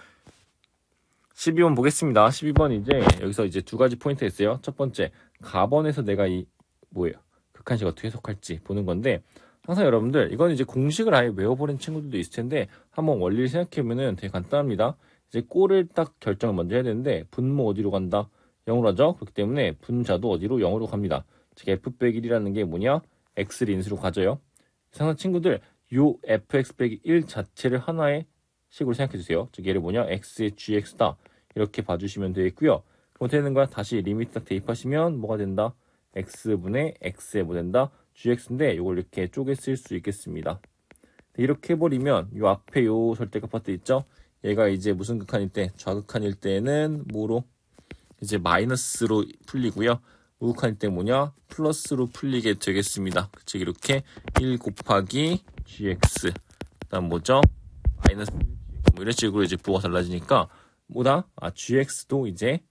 12번 보겠습니다. 12번 이제 여기서 이제 두 가지 포인트가 있어요. 첫 번째, 가번에서 내가 이 뭐예요? 극한식 어떻게 해석할지 보는 건데 항상 여러분들 이건 이제 공식을 아예 외워버린 친구들도 있을 텐데 한번 원리를 생각해보면 되게 간단합니다. 이제 꼴을 딱 결정을 먼저 해야 되는데 분모 어디로 간다? 0으로 하죠. 그렇기 때문에 분자도 어디로 0으로 갑니다. 즉 f 빼기 1이라는 게 뭐냐? x를 인수로 가져요. 항상 친구들 요 fx 빼기 1 자체를 하나의 식으로 생각해 주세요. 즉 얘를 뭐냐? x의 gx다. 이렇게 봐주시면 되겠고요. 그럼 되는 거야? 다시 리미트 딱 대입하시면 뭐가 된다? X분의 x에 뭐 된다? gx인데 이걸 이렇게 쪼개 쓸 수 있겠습니다. 이렇게 해버리면 이 앞에 요 절대값 파트 있죠? 얘가 이제 무슨 극한일 때? 좌극한일 때는 뭐로? 이제 마이너스로 풀리고요. 우극한일 때 뭐냐? 플러스로 풀리게 되겠습니다. 즉 이렇게 1 곱하기 gx 그다음 뭐죠? 마이너스 뭐 이런 식으로 이제 부호가 달라지니까 뭐다? 아 gx도 이제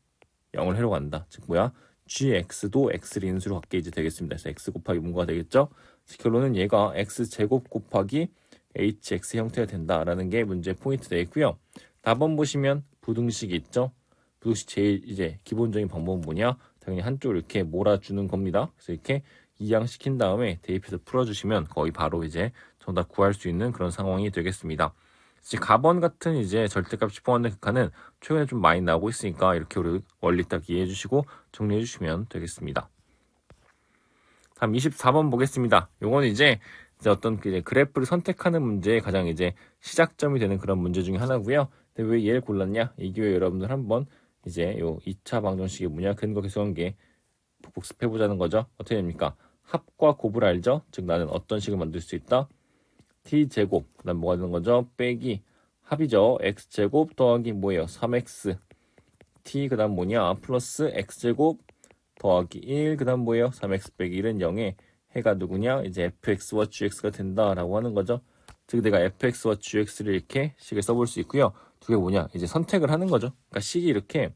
0을 해로 간다. 즉 뭐야? Gx도 x를 인수로 갖게 이제 되겠습니다. 그래서 x 곱하기 뭔가 되겠죠? 결론은 얘가 x 제곱 곱하기 hx 형태가 된다라는 게 문제 포인트 되겠고요. 답번 보시면 부등식이 있죠? 부등식 제일 이제 기본적인 방법은 뭐냐? 당연히 한쪽을 이렇게 몰아주는 겁니다. 그래서 이렇게 이양시킨 다음에 대입해서 풀어주시면 거의 바로 이제 정답 구할 수 있는 그런 상황이 되겠습니다. 이제 가번 같은 이제 절대값이 포함된 극한은 최근에 좀 많이 나오고 있으니까 이렇게 우리 원리 딱 이해해 주시고 정리해 주시면 되겠습니다. 다음 24번 보겠습니다. 요건 이제, 이제 어떤 그 이제 그래프를 선택하는 문제의 가장 이제 시작점이 되는 그런 문제 중에 하나고요. 근데 왜 얘를 골랐냐? 이 기회에 여러분들 한번 이제 요 2차 방정식의 문야 근거 계수관계 복습해 보자는 거죠. 어떻게 됩니까? 합과 곱을 알죠? 즉 나는 어떤 식을 만들 수 있다? T 제곱 그다음 뭐가 되는 거죠? 빼기 합이죠. x 제곱 더하기 뭐예요? 3x t 그다음 뭐냐? 플러스 x 제곱 더하기 1 그다음 뭐예요? 3x 빼기 1은 0에 해가 누구냐? 이제 fx와 gx가 된다라고 하는 거죠. 즉 내가 fx와 gx를 이렇게 식을 써볼 수 있고요. 두 개 뭐냐? 이제 선택을 하는 거죠. 그러니까 식이 이렇게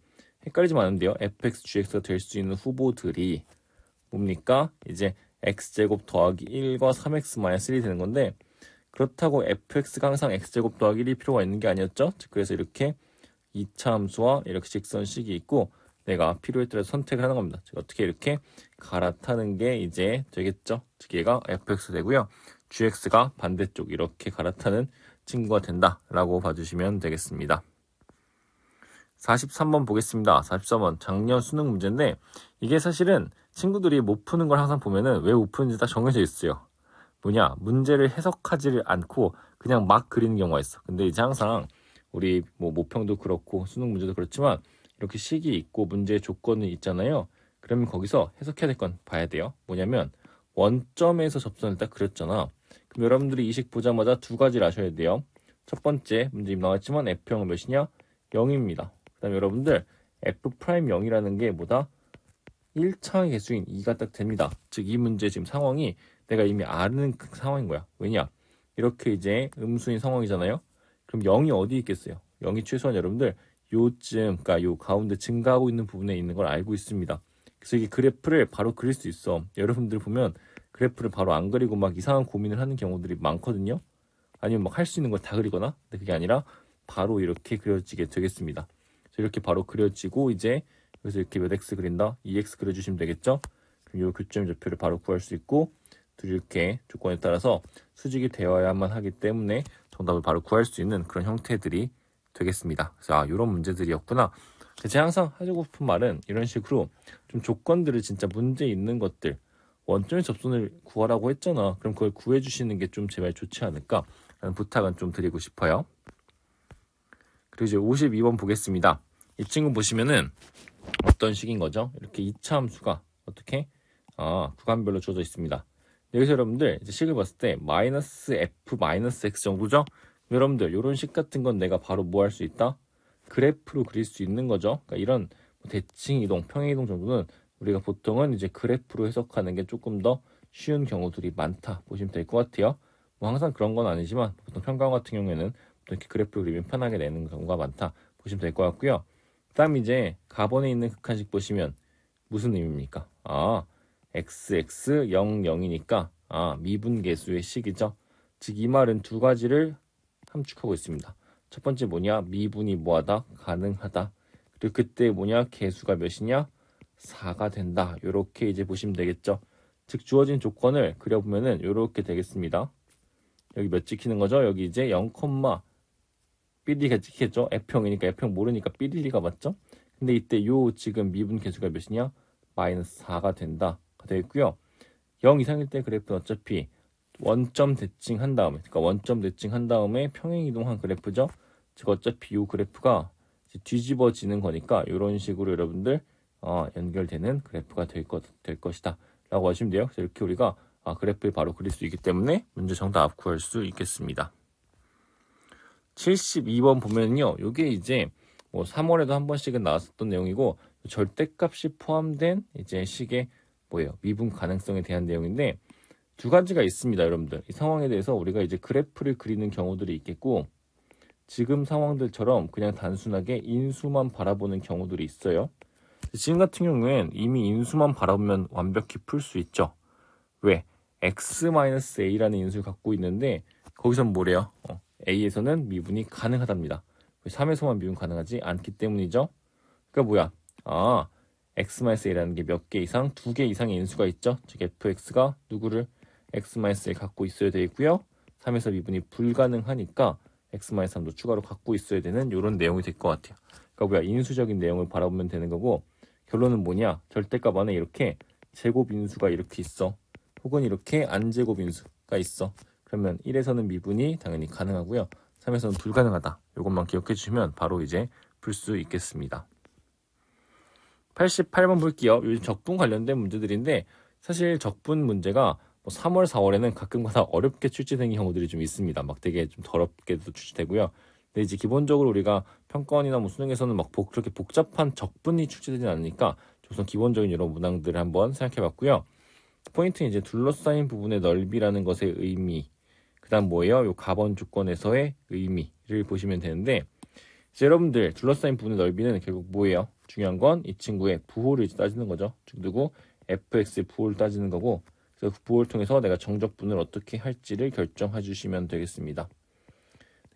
헷갈리지 않은데요. fx, gx가 될 수 있는 후보들이 뭡니까? 이제 x제곱 더하기 1과 3x-3이 되는 건데 그렇다고 fx가 항상 x제곱 더하기 1이 필요가 있는 게 아니었죠? 즉 그래서 이렇게 2차 함수와 이렇게 직선식이 있고 내가 필요에 따라 선택을 하는 겁니다. 즉 어떻게 이렇게 갈아타는 게 이제 되겠죠? 즉 얘가 fx 되고요. gx가 반대쪽 이렇게 갈아타는 친구가 된다라고 봐주시면 되겠습니다. 43번 보겠습니다. 43번 작년 수능 문제인데 이게 사실은 친구들이 못 푸는 걸 항상 보면은 왜 못 푸는지 다 정해져 있어요. 뭐냐 문제를 해석하지를 않고 그냥 막 그리는 경우가 있어. 근데 이제 항상 우리 뭐 모평도 그렇고 수능 문제도 그렇지만 이렇게 식이 있고 문제의 조건이 있잖아요. 그러면 거기서 해석해야 될 건 봐야 돼요. 뭐냐면 원점에서 접선을 딱 그렸잖아. 그럼 여러분들이 이식 보자마자 두 가지를 아셔야 돼요. 첫 번째 문제 나왔지만 F형은 몇이냐? 0입니다. 그 다음에 여러분들 F'0이라는 게 뭐다? 1차의 개수인 2가 딱 됩니다. 즉 이 문제 지금 상황이 내가 이미 아는 그 상황인 거야. 왜냐? 이렇게 이제 음수인 상황이잖아요. 그럼 0이 어디 있겠어요? 0이 최소한 여러분들 요쯤, 그러니까 요 가운데 증가하고 있는 부분에 있는 걸 알고 있습니다. 그래서 이 그래프를 바로 그릴 수 있어. 여러분들 보면 그래프를 바로 안 그리고 막 이상한 고민을 하는 경우들이 많거든요. 아니면 막 할 수 있는 걸 다 그리거나. 근데 그게 아니라 바로 이렇게 그려지게 되겠습니다. 이렇게 바로 그려지고 이제 여기서 이렇게 몇 x 그린다? 2x 그려주시면 되겠죠? 그럼 이 교점 좌표를 바로 구할 수 있고 둘 이 이렇게 조건에 따라서 수직이 되어야만 하기 때문에 정답을 바로 구할 수 있는 그런 형태들이 되겠습니다. 그래서 아 이런 문제들이었구나. 제가 항상 하고 싶은 말은 이런 식으로 좀 조건들을 진짜 문제 있는 것들 원점의 접선을 구하라고 했잖아. 그럼 그걸 구해주시는 게 좀 제발 좋지 않을까? 라는 부탁은 좀 드리고 싶어요. 그리고 이제 52번 보겠습니다. 이 친구 보시면은 어떤 식인 거죠? 이렇게 2차 함수가 어떻게? 아, 구간별로 주어져 있습니다. 여기서 여러분들 이제 식을 봤을 때 마이너스 f 마이너스 x 정도죠? 여러분들 이런 식 같은 건 내가 바로 뭐 할 수 있다? 그래프로 그릴 수 있는 거죠. 그러니까 이런 뭐 대칭 이동, 평행 이동 정도는 우리가 보통은 이제 그래프로 해석하는 게 조금 더 쉬운 경우들이 많다 보시면 될 것 같아요. 뭐 항상 그런 건 아니지만 보통 평가원 같은 경우에는 이렇게 그래프로 그리면 편하게 내는 경우가 많다 보시면 될 것 같고요. 그다음 이제 가번에 있는 극한식 보시면 무슨 의미입니까? 아, xx 0 0이니까 아 미분계수의 식이죠. 즉 이 말은 두 가지를 함축하고 있습니다. 첫 번째 뭐냐? 미분이 뭐하다? 가능하다. 그리고 그때 뭐냐? 개수가 몇이냐? 4가 된다. 이렇게 이제 보시면 되겠죠. 즉 주어진 조건을 그려보면은 이렇게 되겠습니다. 여기 몇 찍히는 거죠? 여기 이제 0, 삐리가 찍히겠죠? F형이니까 F형 모르니까 삐리리가 맞죠? 근데 이때 요 지금 미분 개수가 몇이냐? 마이너스 4가 된다. 가 되어 있고요. 0 이상일 때 그래프는 어차피 원점 대칭한 다음에 그러니까 원점 대칭한 다음에 평행 이동한 그래프죠. 즉 어차피 이 그래프가 뒤집어지는 거니까 이런 식으로 여러분들 어, 연결되는 그래프가 될, 것, 될 것이다 라고 하시면 돼요. 그래서 이렇게 우리가 아, 그래프를 바로 그릴 수 있기 때문에 문제 정답 구할 수 있겠습니다. 72번 보면요. 이게 이제 뭐 3월에도 한 번씩은 나왔었던 내용이고 절대값이 포함된 이제 식의 뭐예요? 미분 가능성에 대한 내용인데 두 가지가 있습니다, 여러분들. 이 상황에 대해서 우리가 이제 그래프를 그리는 경우들이 있겠고 지금 상황들처럼 그냥 단순하게 인수만 바라보는 경우들이 있어요. 지금 같은 경우엔 이미 인수만 바라보면 완벽히 풀 수 있죠. 왜? x-a라는 인수를 갖고 있는데 거기선 뭐래요? 어, a에서는 미분이 가능하답니다. 3에서만 미분 가능하지 않기 때문이죠. 그러니까 뭐야? 아, x-a라는 게 몇 개 이상, 두 개 이상의 인수가 있죠. 즉 fx가 누구를 x-를 갖고 있어야 되고요. 3에서 미분이 불가능하니까 x-3도 추가로 갖고 있어야 되는 이런 내용이 될 것 같아요. 그러니까 뭐야? 인수적인 내용을 바라보면 되는 거고 결론은 뭐냐? 절대값 안에 이렇게 제곱 인수가 이렇게 있어. 혹은 이렇게 안제곱 인수가 있어. 그러면 1에서는 미분이 당연히 가능하고요. 3에서는 불가능하다. 이것만 기억해 주시면 바로 이제 풀 수 있겠습니다. 88번 볼게요. 요즘 적분 관련된 문제들인데 사실 적분 문제가 뭐 3월, 4월에는 가끔가다 어렵게 출제되는 경우들이 좀 있습니다. 막 되게 좀 더럽게도 출제되고요. 근데 이제 기본적으로 우리가 평가원이나 뭐 수능에서는 막 복, 그렇게 복잡한 적분이 출제되지 않으니까 우선 기본적인 이런 문항들을 한번 생각해봤고요. 포인트는 이제 둘러싸인 부분의 넓이라는 것의 의미, 그다음 뭐예요? 요 가번 조건에서의 의미를 보시면 되는데 여러분들 둘러싸인 부분의 넓이는 결국 뭐예요? 중요한 건 이 친구의 부호를 따지는 거죠. 즉 누구 fx의 부호를 따지는 거고 그 부호를 통해서 내가 정적분을 어떻게 할지를 결정해 주시면 되겠습니다.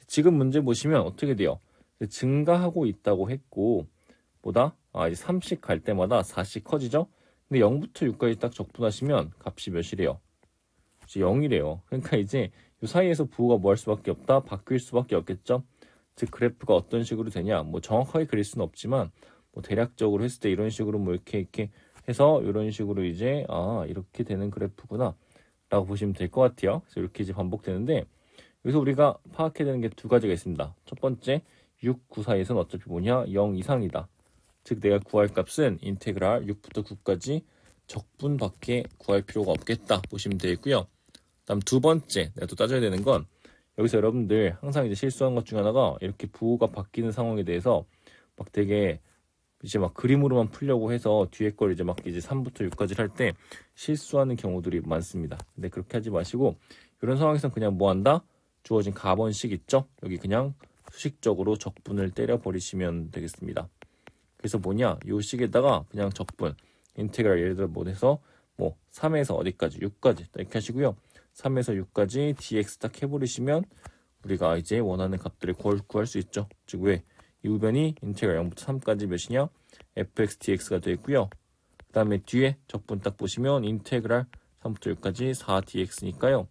지금 문제 보시면 어떻게 돼요? 증가하고 있다고 했고 보다 아 이제 3씩 갈 때마다 4씩 커지죠? 근데 0부터 6까지 딱 적분하시면 값이 몇이래요? 이제 0이래요. 그러니까 이제 이 사이에서 부호가 뭐 할 수밖에 없다? 바뀔 수밖에 없겠죠? 즉 그래프가 어떤 식으로 되냐? 뭐 정확하게 그릴 수는 없지만 뭐 대략적으로 했을 때 이런 식으로 뭐 이렇게 이렇게 해서 이런 식으로 이제 아 이렇게 되는 그래프구나 라고 보시면 될 것 같아요. 그래서 이렇게 이제 반복되는데 여기서 우리가 파악해야 되는 게 두 가지가 있습니다. 첫 번째 6, 9 사이에서는 어차피 뭐냐 0 이상이다. 즉 내가 구할 값은 인테그랄 6부터 9까지 적분밖에 구할 필요가 없겠다 보시면 되겠고요. 다음 두 번째 내가 또 따져야 되는 건 여기서 여러분들 항상 이제 실수한 것 중 하나가 이렇게 부호가 바뀌는 상황에 대해서 막 되게 이제 막 그림으로만 풀려고 해서 뒤에 걸 이제 막 이제 3부터 6까지 할 때 실수하는 경우들이 많습니다. 근데 그렇게 하지 마시고 이런 상황에서는 그냥 뭐 한다? 주어진 가번식 있죠? 여기 그냥 수식적으로 적분을 때려 버리시면 되겠습니다. 그래서 뭐냐? 요 식에다가 그냥 적분 인테그랄 예를 들어 뭐 해서 뭐 3에서 어디까지 6까지 이렇게 하시고요. 3에서 6까지 dx 딱 해버리시면 우리가 이제 원하는 값들을 구할, 수 있죠. 즉 왜? 이 우변이 인테그랄 0부터 3까지 몇이냐? fx dx가 되겠고요. 그 다음에 뒤에 적분 딱 보시면 인테그랄 3부터 6까지 4dx니까요.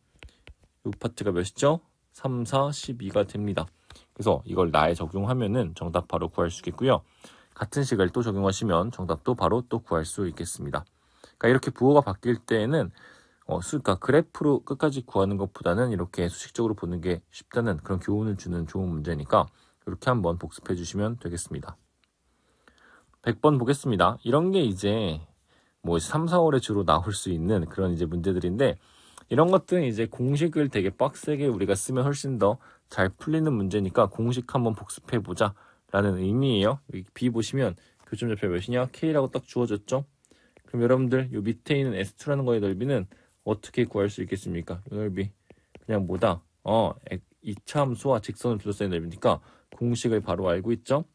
이 파트가 몇이죠? 3, 4, 12가 됩니다. 그래서 이걸 나에 적용하면은 정답 바로 구할 수 있겠고요. 같은 식을 또 적용하시면 정답도 바로 또 구할 수 있겠습니다. 그러니까 이렇게 부호가 바뀔 때에는 어, 수, 그러니까 그래프로 끝까지 구하는 것보다는 이렇게 수식적으로 보는 게 쉽다는 그런 교훈을 주는 좋은 문제니까 이렇게 한번 복습해 주시면 되겠습니다. 100번 보겠습니다. 이런 게 이제 뭐 3, 4월에 주로 나올 수 있는 그런 이제 문제들인데 이런 것들은 이제 공식을 되게 빡세게 우리가 쓰면 훨씬 더 잘 풀리는 문제니까 공식 한번 복습해 보자 라는 의미예요. 여기 B 보시면 교점좌표 몇이냐? K라고 딱 주어졌죠? 그럼 여러분들 요 밑에 있는 S2라는 거의 넓이는 어떻게 구할 수 있겠습니까? 이 넓이 그냥 뭐다? 어, 이차 함수와 직선을 둘러싸인 넓이니까 공식을 바로 알고 있죠?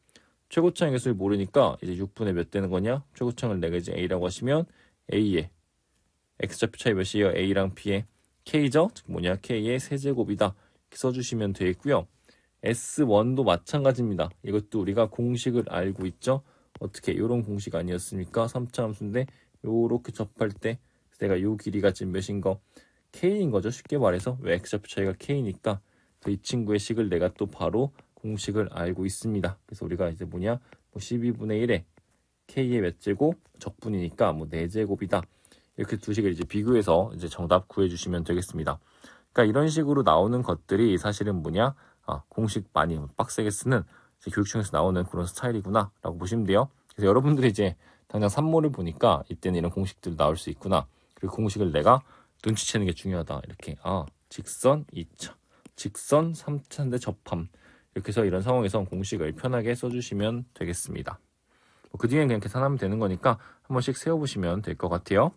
최고차의 개수를 모르니까 이제 6분의 몇 되는 거냐? 최고차를 내가 이제 A라고 하시면 A의 X좌표 차이 몇이에요? A랑 B의 K죠? 즉 뭐냐? K의 세제곱이다. 이렇게 써주시면 되겠고요. S1도 마찬가지입니다. 이것도 우리가 공식을 알고 있죠? 어떻게 이런 공식 아니었습니까? 3차 함수인데 요렇게 접할 때 내가 요 길이가 지금 몇인 거 K인 거죠. 쉽게 말해서 왜 X좌표 차이가 K니까 이 친구의 식을 내가 또 바로 공식을 알고 있습니다. 그래서 우리가 이제 뭐냐 뭐 12분의 1에 K의 몇 제곱 적분이니까 뭐 4제곱이다. 이렇게 두 식을 이제 비교해서 이제 정답 구해주시면 되겠습니다. 그러니까 이런 식으로 나오는 것들이 사실은 뭐냐 아, 공식 많이 빡세게 쓰는 교육청에서 나오는 그런 스타일이구나 라고 보시면 돼요. 그래서 여러분들이 이제 당장 산모를 보니까 이때는 이런 공식들 나올 수 있구나. 그리고 공식을 내가 눈치채는 게 중요하다. 이렇게 아 직선 2차, 직선 3차인데 접함 이렇게 해서 이런 상황에서 공식을 편하게 써주시면 되겠습니다. 뭐 그 뒤엔 그냥 계산하면 되는 거니까 한 번씩 세워보시면 될 것 같아요.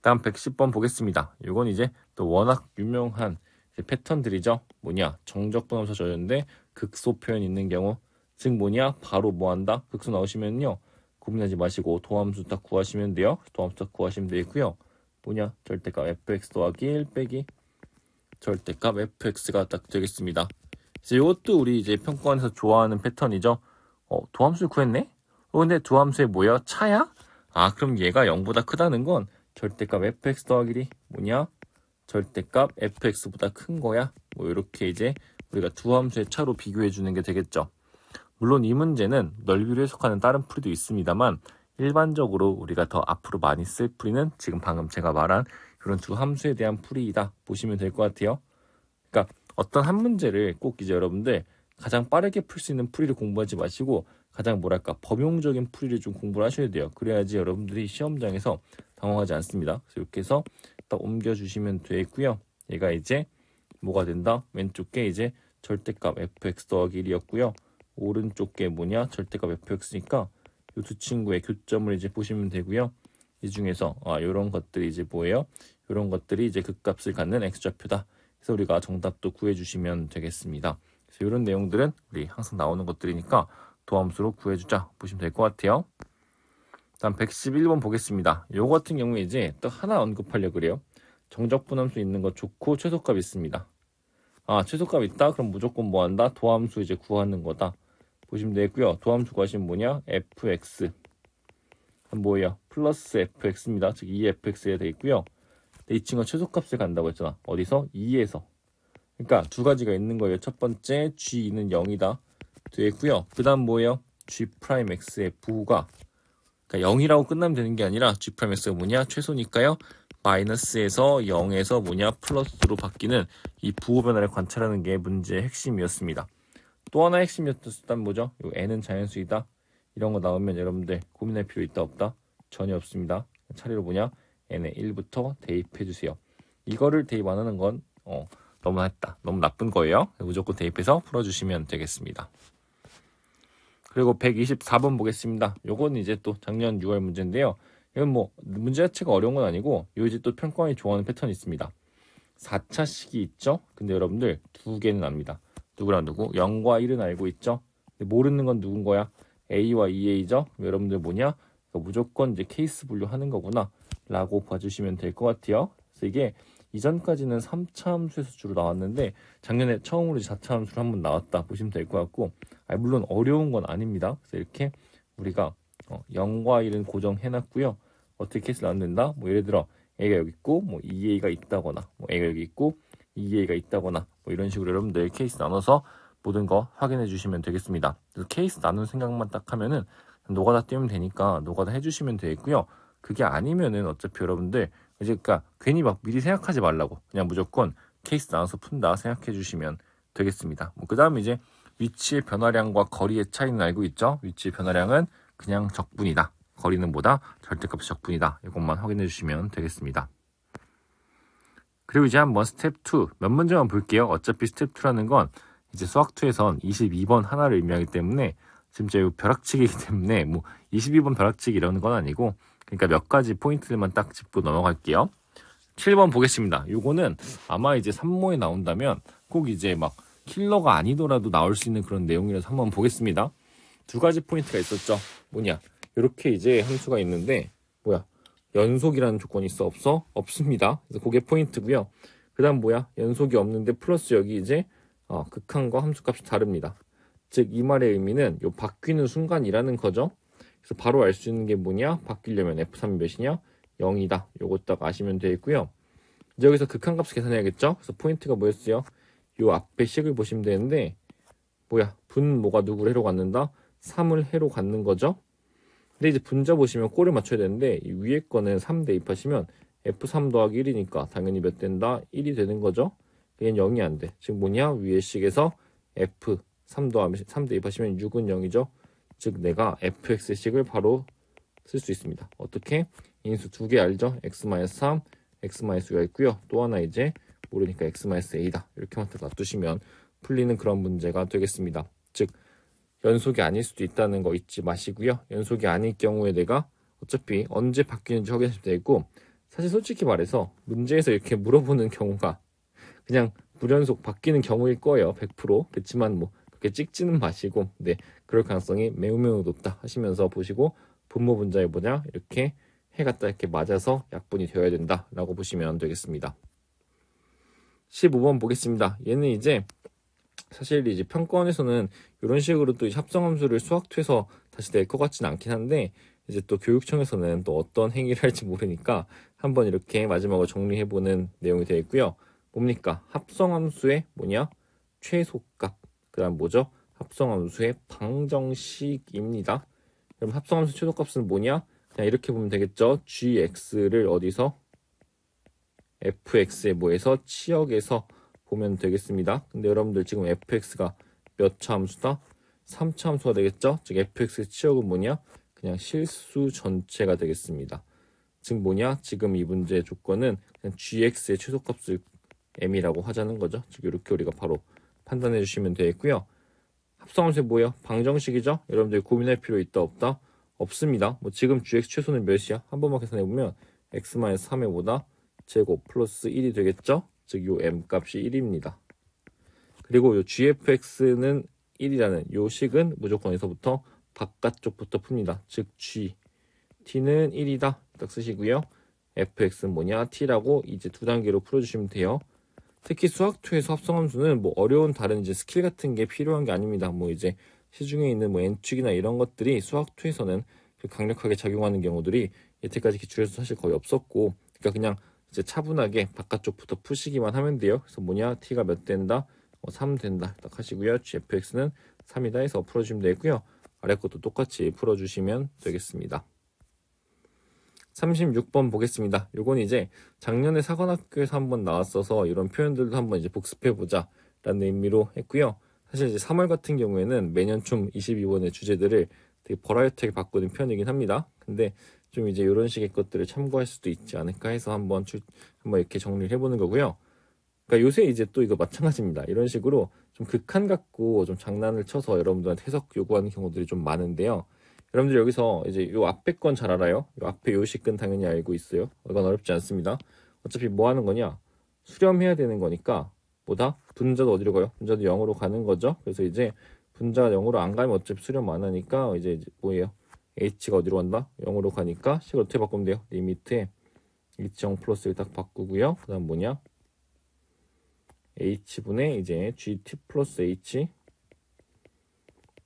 다음 110번 보겠습니다. 이건 이제 또 워낙 유명한 패턴들이죠. 뭐냐 정적 분함수 저였는데 극소 표현 있는 경우 즉 뭐냐 바로 뭐 한다 극소 나오시면요 고민하지 마시고 도함수 딱 구하시면 돼요. 도함수 딱 구하시면 되고요. 뭐냐 절대값 fx 더하기 1 빼기 절대값 fx가 딱 되겠습니다. 이제 이것도 우리 이제 평가원에서 좋아하는 패턴이죠. 어, 도함수를 구했네? 어, 근데 도함수의 뭐야? 차야? 아, 그럼 얘가 0보다 크다는 건 절대값 fx 더하기 1이 뭐냐? 절대값 fx보다 큰 거야? 뭐 이렇게 이제 우리가 두 함수의 차로 비교해 주는 게 되겠죠. 물론 이 문제는 넓이를 해석하는 다른 풀이도 있습니다만 일반적으로 우리가 더 앞으로 많이 쓸 풀이는 지금 방금 제가 말한 그런 두 함수에 대한 풀이이다 보시면 될 것 같아요. 그러니까 어떤 한 문제를 꼭 이제 여러분들 가장 빠르게 풀 수 있는 풀이를 공부하지 마시고 가장 뭐랄까 범용적인 풀이를 좀 공부를 하셔야 돼요. 그래야지 여러분들이 시험장에서 당황하지 않습니다. 그래서 이렇게 해서 딱 옮겨주시면 되고요. 얘가 이제 뭐가 된다? 왼쪽 게 이제 절대값 fx 더하기 1이었고요. 오른쪽 게 뭐냐? 절대값 fx니까 이 두 친구의 교점을 이제 보시면 되고요. 이 중에서 아 이런 것들이 이제 뭐예요? 이런 것들이 이제 극값을 갖는 x좌표다. 그래서 우리가 정답도 구해주시면 되겠습니다. 그래서 이런 내용들은 우리 항상 나오는 것들이니까 도함수로 구해주자 보시면 될 것 같아요. 다음 111번 보겠습니다. 요 같은 경우에 이제 또 하나 언급하려 그래요. 정적 분함수 있는 거 좋고 최소값 있습니다. 아 최소값 있다? 그럼 무조건 뭐 한다? 도함수 이제 구하는 거다. 보시면 되고요. 도함수 구하시면 뭐냐? fx 뭐예요? 플러스 fx입니다. 즉 2fx에 되어 있고요. 이 친구가 최소값을 간다고 했잖아. 어디서? 2에서. 그러니까 두 가지가 있는 거예요. 첫 번째 g는 0이다. 되어 있고요. 그 다음 뭐예요? g'x의 부호가 그러니까 0이라고 끝나면 되는 게 아니라 g'x가 뭐냐? 최소니까요. 마이너스에서 0에서 뭐냐? 플러스로 바뀌는 이 부호 변화를 관찰하는 게 문제의 핵심이었습니다. 또 하나 핵심이었다면 뭐죠? 요 n은 자연수이다. 이런 거 나오면 여러분들 고민할 필요 있다 없다? 전혀 없습니다. 차례로 뭐냐? n에 1부터 대입해 주세요. 이거를 대입 안 하는 건 어, 너무 했다. 너무 나쁜 거예요. 무조건 대입해서 풀어주시면 되겠습니다. 그리고 124번 보겠습니다. 요건 이제 또 작년 6월 문제인데요. 이건 뭐 문제 자체가 어려운 건 아니고 요 이제 또 평가원이 좋아하는 패턴이 있습니다. 4차 식이 있죠? 근데 여러분들 두 개는 압니다. 누구랑 누구? 0과 1은 알고 있죠? 모르는 건 누군 거야? A와 EA죠? 여러분들 뭐냐? 무조건 이제 케이스 분류하는 거구나 라고 봐주시면 될 것 같아요. 그래서 이게 이전까지는 3차 함수에서 주로 나왔는데 작년에 처음으로 4차 함수로 한번 나왔다 보시면 될 것 같고 아, 물론 어려운 건 아닙니다. 그래서 이렇게 우리가 어, 0과 1은 고정해놨고요. 어떻게 케이스 나왔는다? 뭐 예를 들어 A가 여기 있고 뭐 2A가 있다거나 뭐 A가 여기 있고 2A가 있다거나 뭐 이런 식으로 여러분들 케이스 나눠서 모든 거 확인해 주시면 되겠습니다. 그래서 케이스 나눈 생각만 딱 하면은 노가다 띄우면 되니까 노가다 해주시면 되겠고요. 그게 아니면은 어차피 여러분들 이제 그러니까 괜히 막 미리 생각하지 말라고 그냥 무조건 케이스 나눠서 푼다 생각해 주시면 되겠습니다. 뭐 그다음에 이제 위치의 변화량과 거리의 차이는 알고 있죠? 위치의 변화량은 그냥 적분이다. 거리는 속도 절대값의 적분이다. 이것만 확인해 주시면 되겠습니다. 그리고 이제 한번 스텝 2 몇 문제만 볼게요. 어차피 스텝 2라는 건 이제 수학 2에선 22번 하나를 의미하기 때문에 진짜 이 벼락치기이기 때문에 뭐 22번 벼락치기 이러는 건 아니고 그러니까 몇 가지 포인트들만 딱 짚고 넘어갈게요. 7번 보겠습니다. 요거는 아마 이제 3모에 나온다면 꼭 이제 막 킬러가 아니더라도 나올 수 있는 그런 내용이라서 한번 보겠습니다. 두 가지 포인트가 있었죠. 뭐냐? 이렇게 이제 함수가 있는데? 연속이라는 조건이 있어 없어? 없습니다. 그래서 그게 포인트고요. 그 다음 뭐야? 연속이 없는데 플러스 여기 이제 어, 극한과 함수값이 다릅니다. 즉 이 말의 의미는 요 바뀌는 순간이라는 거죠. 그래서 바로 알 수 있는 게 뭐냐? 바뀌려면 F3이 몇이냐? 0이다. 요거 딱 아시면 되겠고요. 이제 여기서 극한값을 계산해야겠죠? 그래서 포인트가 뭐였어요? 요 앞에 식을 보시면 되는데 뭐야? 분 뭐가 누구를 해로 갖는다? 3을 해로 갖는 거죠? 근데 이제 분자 보시면 꼴을 맞춰야 되는데 이 위에 거는 3 대입하시면 F3 더하기 1이니까 당연히 몇 된다? 1이 되는 거죠? 얘는 0이 안 돼. 즉 뭐냐? 위에 식에서 F3 더하면 3 대입하시면 6은 0이죠? 즉 내가 fx식을 바로 쓸 수 있습니다. 어떻게? 인수 두 개 알죠? x-3, x-u가 있고요. 또 하나 이제 모르니까 x-a다. 이렇게만 놔두시면 풀리는 그런 문제가 되겠습니다. 즉 연속이 아닐 수도 있다는 거 잊지 마시고요. 연속이 아닐 경우에 내가 어차피 언제 바뀌는지 확인하시면 되고 사실 솔직히 말해서 문제에서 이렇게 물어보는 경우가 그냥 불연속 바뀌는 경우일 거예요. 100%. 그렇지만 뭐 그렇게 찍지는 마시고 네 그럴 가능성이 매우 매우 높다 하시면서 보시고 분모 분자에 뭐냐 이렇게 딱 이렇게 맞아서 약분이 되어야 된다라고 보시면 되겠습니다. 15번 보겠습니다. 얘는 이제 사실 이제 평가원에서는 이런 식으로 또 합성함수를 수학투에서 다시 낼 것 같지는 않긴 한데 이제 또 교육청에서는 또 어떤 행위를 할지 모르니까 한번 이렇게 마지막으로 정리해보는 내용이 되어 있고요. 뭡니까? 합성함수의 뭐냐? 최소값. 그 다음 뭐죠? 합성함수의 방정식입니다. 그럼 합성함수 최소값은 뭐냐? 그냥 이렇게 보면 되겠죠? gx를 어디서? fx의 뭐에서 치역에서 보면 되겠습니다. 근데 여러분들 지금 fx가 몇 차 함수다? 3차 함수가 되겠죠? 즉 fx의 치역은 뭐냐? 그냥 실수 전체가 되겠습니다. 즉 뭐냐? 지금 이 문제의 조건은 그냥 gx의 최소값을 m이라고 하자는 거죠. 즉 이렇게 우리가 바로 판단해 주시면 되겠고요. 합성함수의 뭐예요? 방정식이죠? 여러분들 고민할 필요 있다 없다? 없습니다. 뭐 지금 gx 최소는 몇이야? 한 번만 계산해 보면 x-3의 보다 제곱 플러스 1이 되겠죠? 즉 요 m 값이 1입니다. 그리고 요 gfx는 1이라는 요 식은 무조건 에서부터 바깥쪽부터 풉니다. 즉 g t는 1이다. 딱 쓰시고요. fx는 뭐냐? t라고 이제 두 단계로 풀어주시면 돼요. 특히 수학2에서 합성함수는 뭐 어려운 다른 이제 스킬 같은 게 필요한 게 아닙니다. 뭐 이제 시중에 있는 뭐 n축이나 이런 것들이 수학2에서는 강력하게 작용하는 경우들이 여태까지 기출에서 사실 거의 없었고, 그러니까 그냥 이제 차분하게 바깥쪽부터 푸시기만 하면 돼요. 그래서 뭐냐, t가 몇 된다? 어, 3 된다. 딱 하시고요. gfx는 3이다 해서 풀어주시면 되고요. 아래 것도 똑같이 풀어주시면 되겠습니다. 36번 보겠습니다. 요건 이제 작년에 사관학교에서 한번 나왔어서 이런 표현들도 한번 이제 복습해보자 라는 의미로 했고요. 사실 이제 3월 같은 경우에는 매년 총 22번의 주제들을 되게 버라이어티하게 바꾸는 편이긴 합니다. 근데 좀 이제 이런 식의 것들을 참고할 수도 있지 않을까 해서 한번 출, 한번 이렇게 정리를 해보는 거고요. 그러니까 요새 이제 또 이거 마찬가지입니다. 이런 식으로 좀 극한 갖고 좀 장난을 쳐서 여러분들한테 해석 요구하는 경우들이 좀 많은데요. 여러분들 여기서 이제 요 앞에 건 잘 알아요. 요 앞에 요 식은 당연히 알고 있어요. 이건 어렵지 않습니다. 어차피 뭐 하는 거냐? 수렴해야 되는 거니까 뭐다? 분자도 어디로 가요? 분자도 0으로 가는 거죠. 그래서 이제 분자가 0으로 안 가면 어차피 수렴 안 하니까 이제 뭐예요? H가 어디로 간다? 0으로 가니까 식을 어떻게 바꾸면 돼요? 리미트에 h0 플러스를 딱 바꾸고요. 그 다음 뭐냐? h분의 이제 gt 플러스 h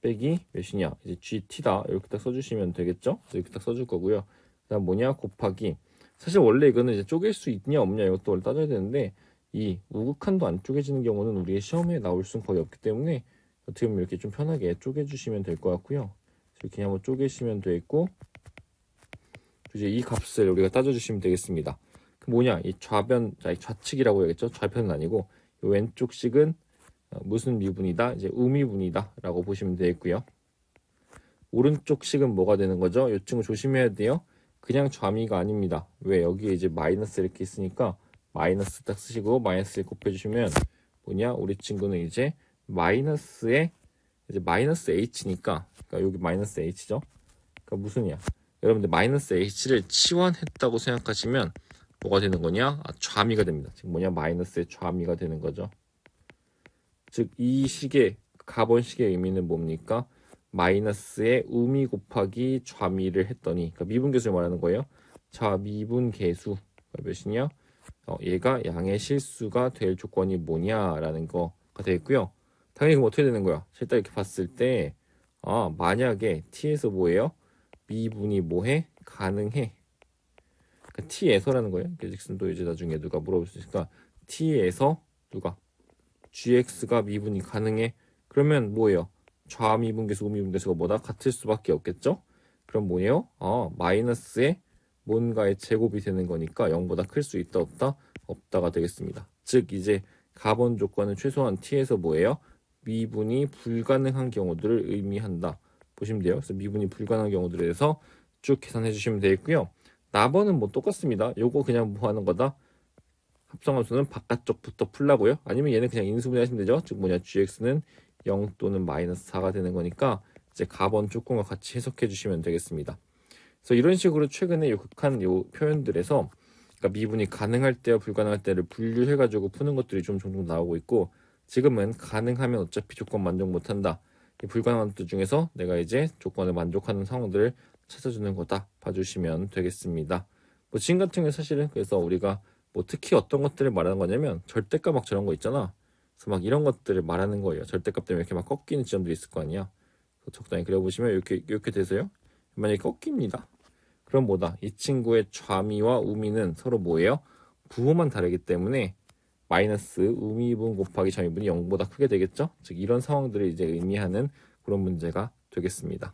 빼기 몇이냐? 이제 GT다. 이렇게 딱 써주시면 되겠죠? 이렇게 딱 써줄 거고요. 그 다음 뭐냐? 곱하기. 사실 원래 이거는 이제 쪼갤 수 있냐 없냐 이것도 원래 따져야 되는데 이 우극한도 안 쪼개지는 경우는 우리의 시험에 나올 수는 거의 없기 때문에 어떻게 보면 이렇게 좀 편하게 쪼개주시면 될 것 같고요. 이렇게 한번 쪼개시면 되겠고 이제 이 값을 우리가 따져주시면 되겠습니다. 그 뭐냐? 이 좌변, 좌측이라고 해야겠죠? 좌편은 아니고 왼쪽 식은 어, 무슨 미분이다? 이제 우미분이다. 라고 보시면 되겠고요. 오른쪽 식은 뭐가 되는 거죠? 이 친구 조심해야 돼요. 그냥 좌미가 아닙니다. 왜? 여기에 이제 마이너스 이렇게 있으니까 마이너스 딱 쓰시고 마이너스 1 곱해주시면 뭐냐? 우리 친구는 이제 마이너스에 이제 마이너스 h니까 그러니까 여기 마이너스 h죠. 그러니까 무슨 이야? 여러분들 마이너스 h를 치환했다고 생각하시면 뭐가 되는 거냐? 아, 좌미가 됩니다. 지금 뭐냐? 마이너스의 좌미가 되는 거죠. 즉 이 식의 가번식의 의미는 뭡니까? 마이너스의 우미 곱하기 좌미를 했더니 그러니까 미분 계수를 말하는 거예요. 자 미분 계수 몇이냐? 어, 얘가 양의 실수가 될 조건이 뭐냐라는 거가 되겠고요. 당연히 그럼 어떻게 되는 거야? 실딱 이렇게 봤을 때 아, 만약에 t에서 뭐예요? 미분이 뭐해? 가능해. 그러니까 t에서라는 거예요. 즉또 이제 나중에 누가 물어볼 수 있으니까 t에서 누가 gx가 미분이 가능해? 그러면 뭐예요? 좌미분계수, 우미분계수가 뭐다? 같을 수밖에 없겠죠? 그럼 뭐예요? 아, 마이너스에 뭔가의 제곱이 되는 거니까 0보다 클 수 있다, 없다? 없다가 되겠습니다. 즉, 이제 가번 조건은 최소한 t에서 뭐예요? 미분이 불가능한 경우들을 의미한다. 보시면 돼요. 그래서 미분이 불가능한 경우들에 대해서 쭉 계산해 주시면 되겠고요. 나번은 뭐 똑같습니다. 요거 그냥 뭐 하는 거다? 합성함수는 바깥쪽부터 풀라고요. 아니면 얘는 그냥 인수분해 하시면 되죠. 즉 뭐냐 gx는 0 또는 마이너스 4가 되는 거니까 이제 가번 조건과 같이 해석해 주시면 되겠습니다. 그래서 이런 식으로 최근에 요 극한 요 표현들에서 그러니까 미분이 가능할 때와 불가능할 때를 분류해 가지고 푸는 것들이 좀 종종 나오고 있고 지금은 가능하면 어차피 조건 만족 못한다. 이 불가능한 것 중에서 내가 이제 조건을 만족하는 상황들을 찾아주는 거다 봐주시면 되겠습니다. 뭐 지금 같은 경우 사실은 그래서 우리가 뭐 특히 어떤 것들을 말하는 거냐면 절대값 막 저런 거 있잖아. 그래서 막 이런 것들을 말하는 거예요. 절대값 때문에 이렇게 막 꺾이는 지점들이 있을 거 아니야. 적당히 그려보시면 이렇게 이렇게 되세요. 만약에 꺾입니다. 그럼 뭐다? 이 친구의 좌미와 우미는 서로 뭐예요? 부호만 다르기 때문에 마이너스 우미분 곱하기 좌미분이 0보다 크게 되겠죠? 즉 이런 상황들을 이제 의미하는 그런 문제가 되겠습니다.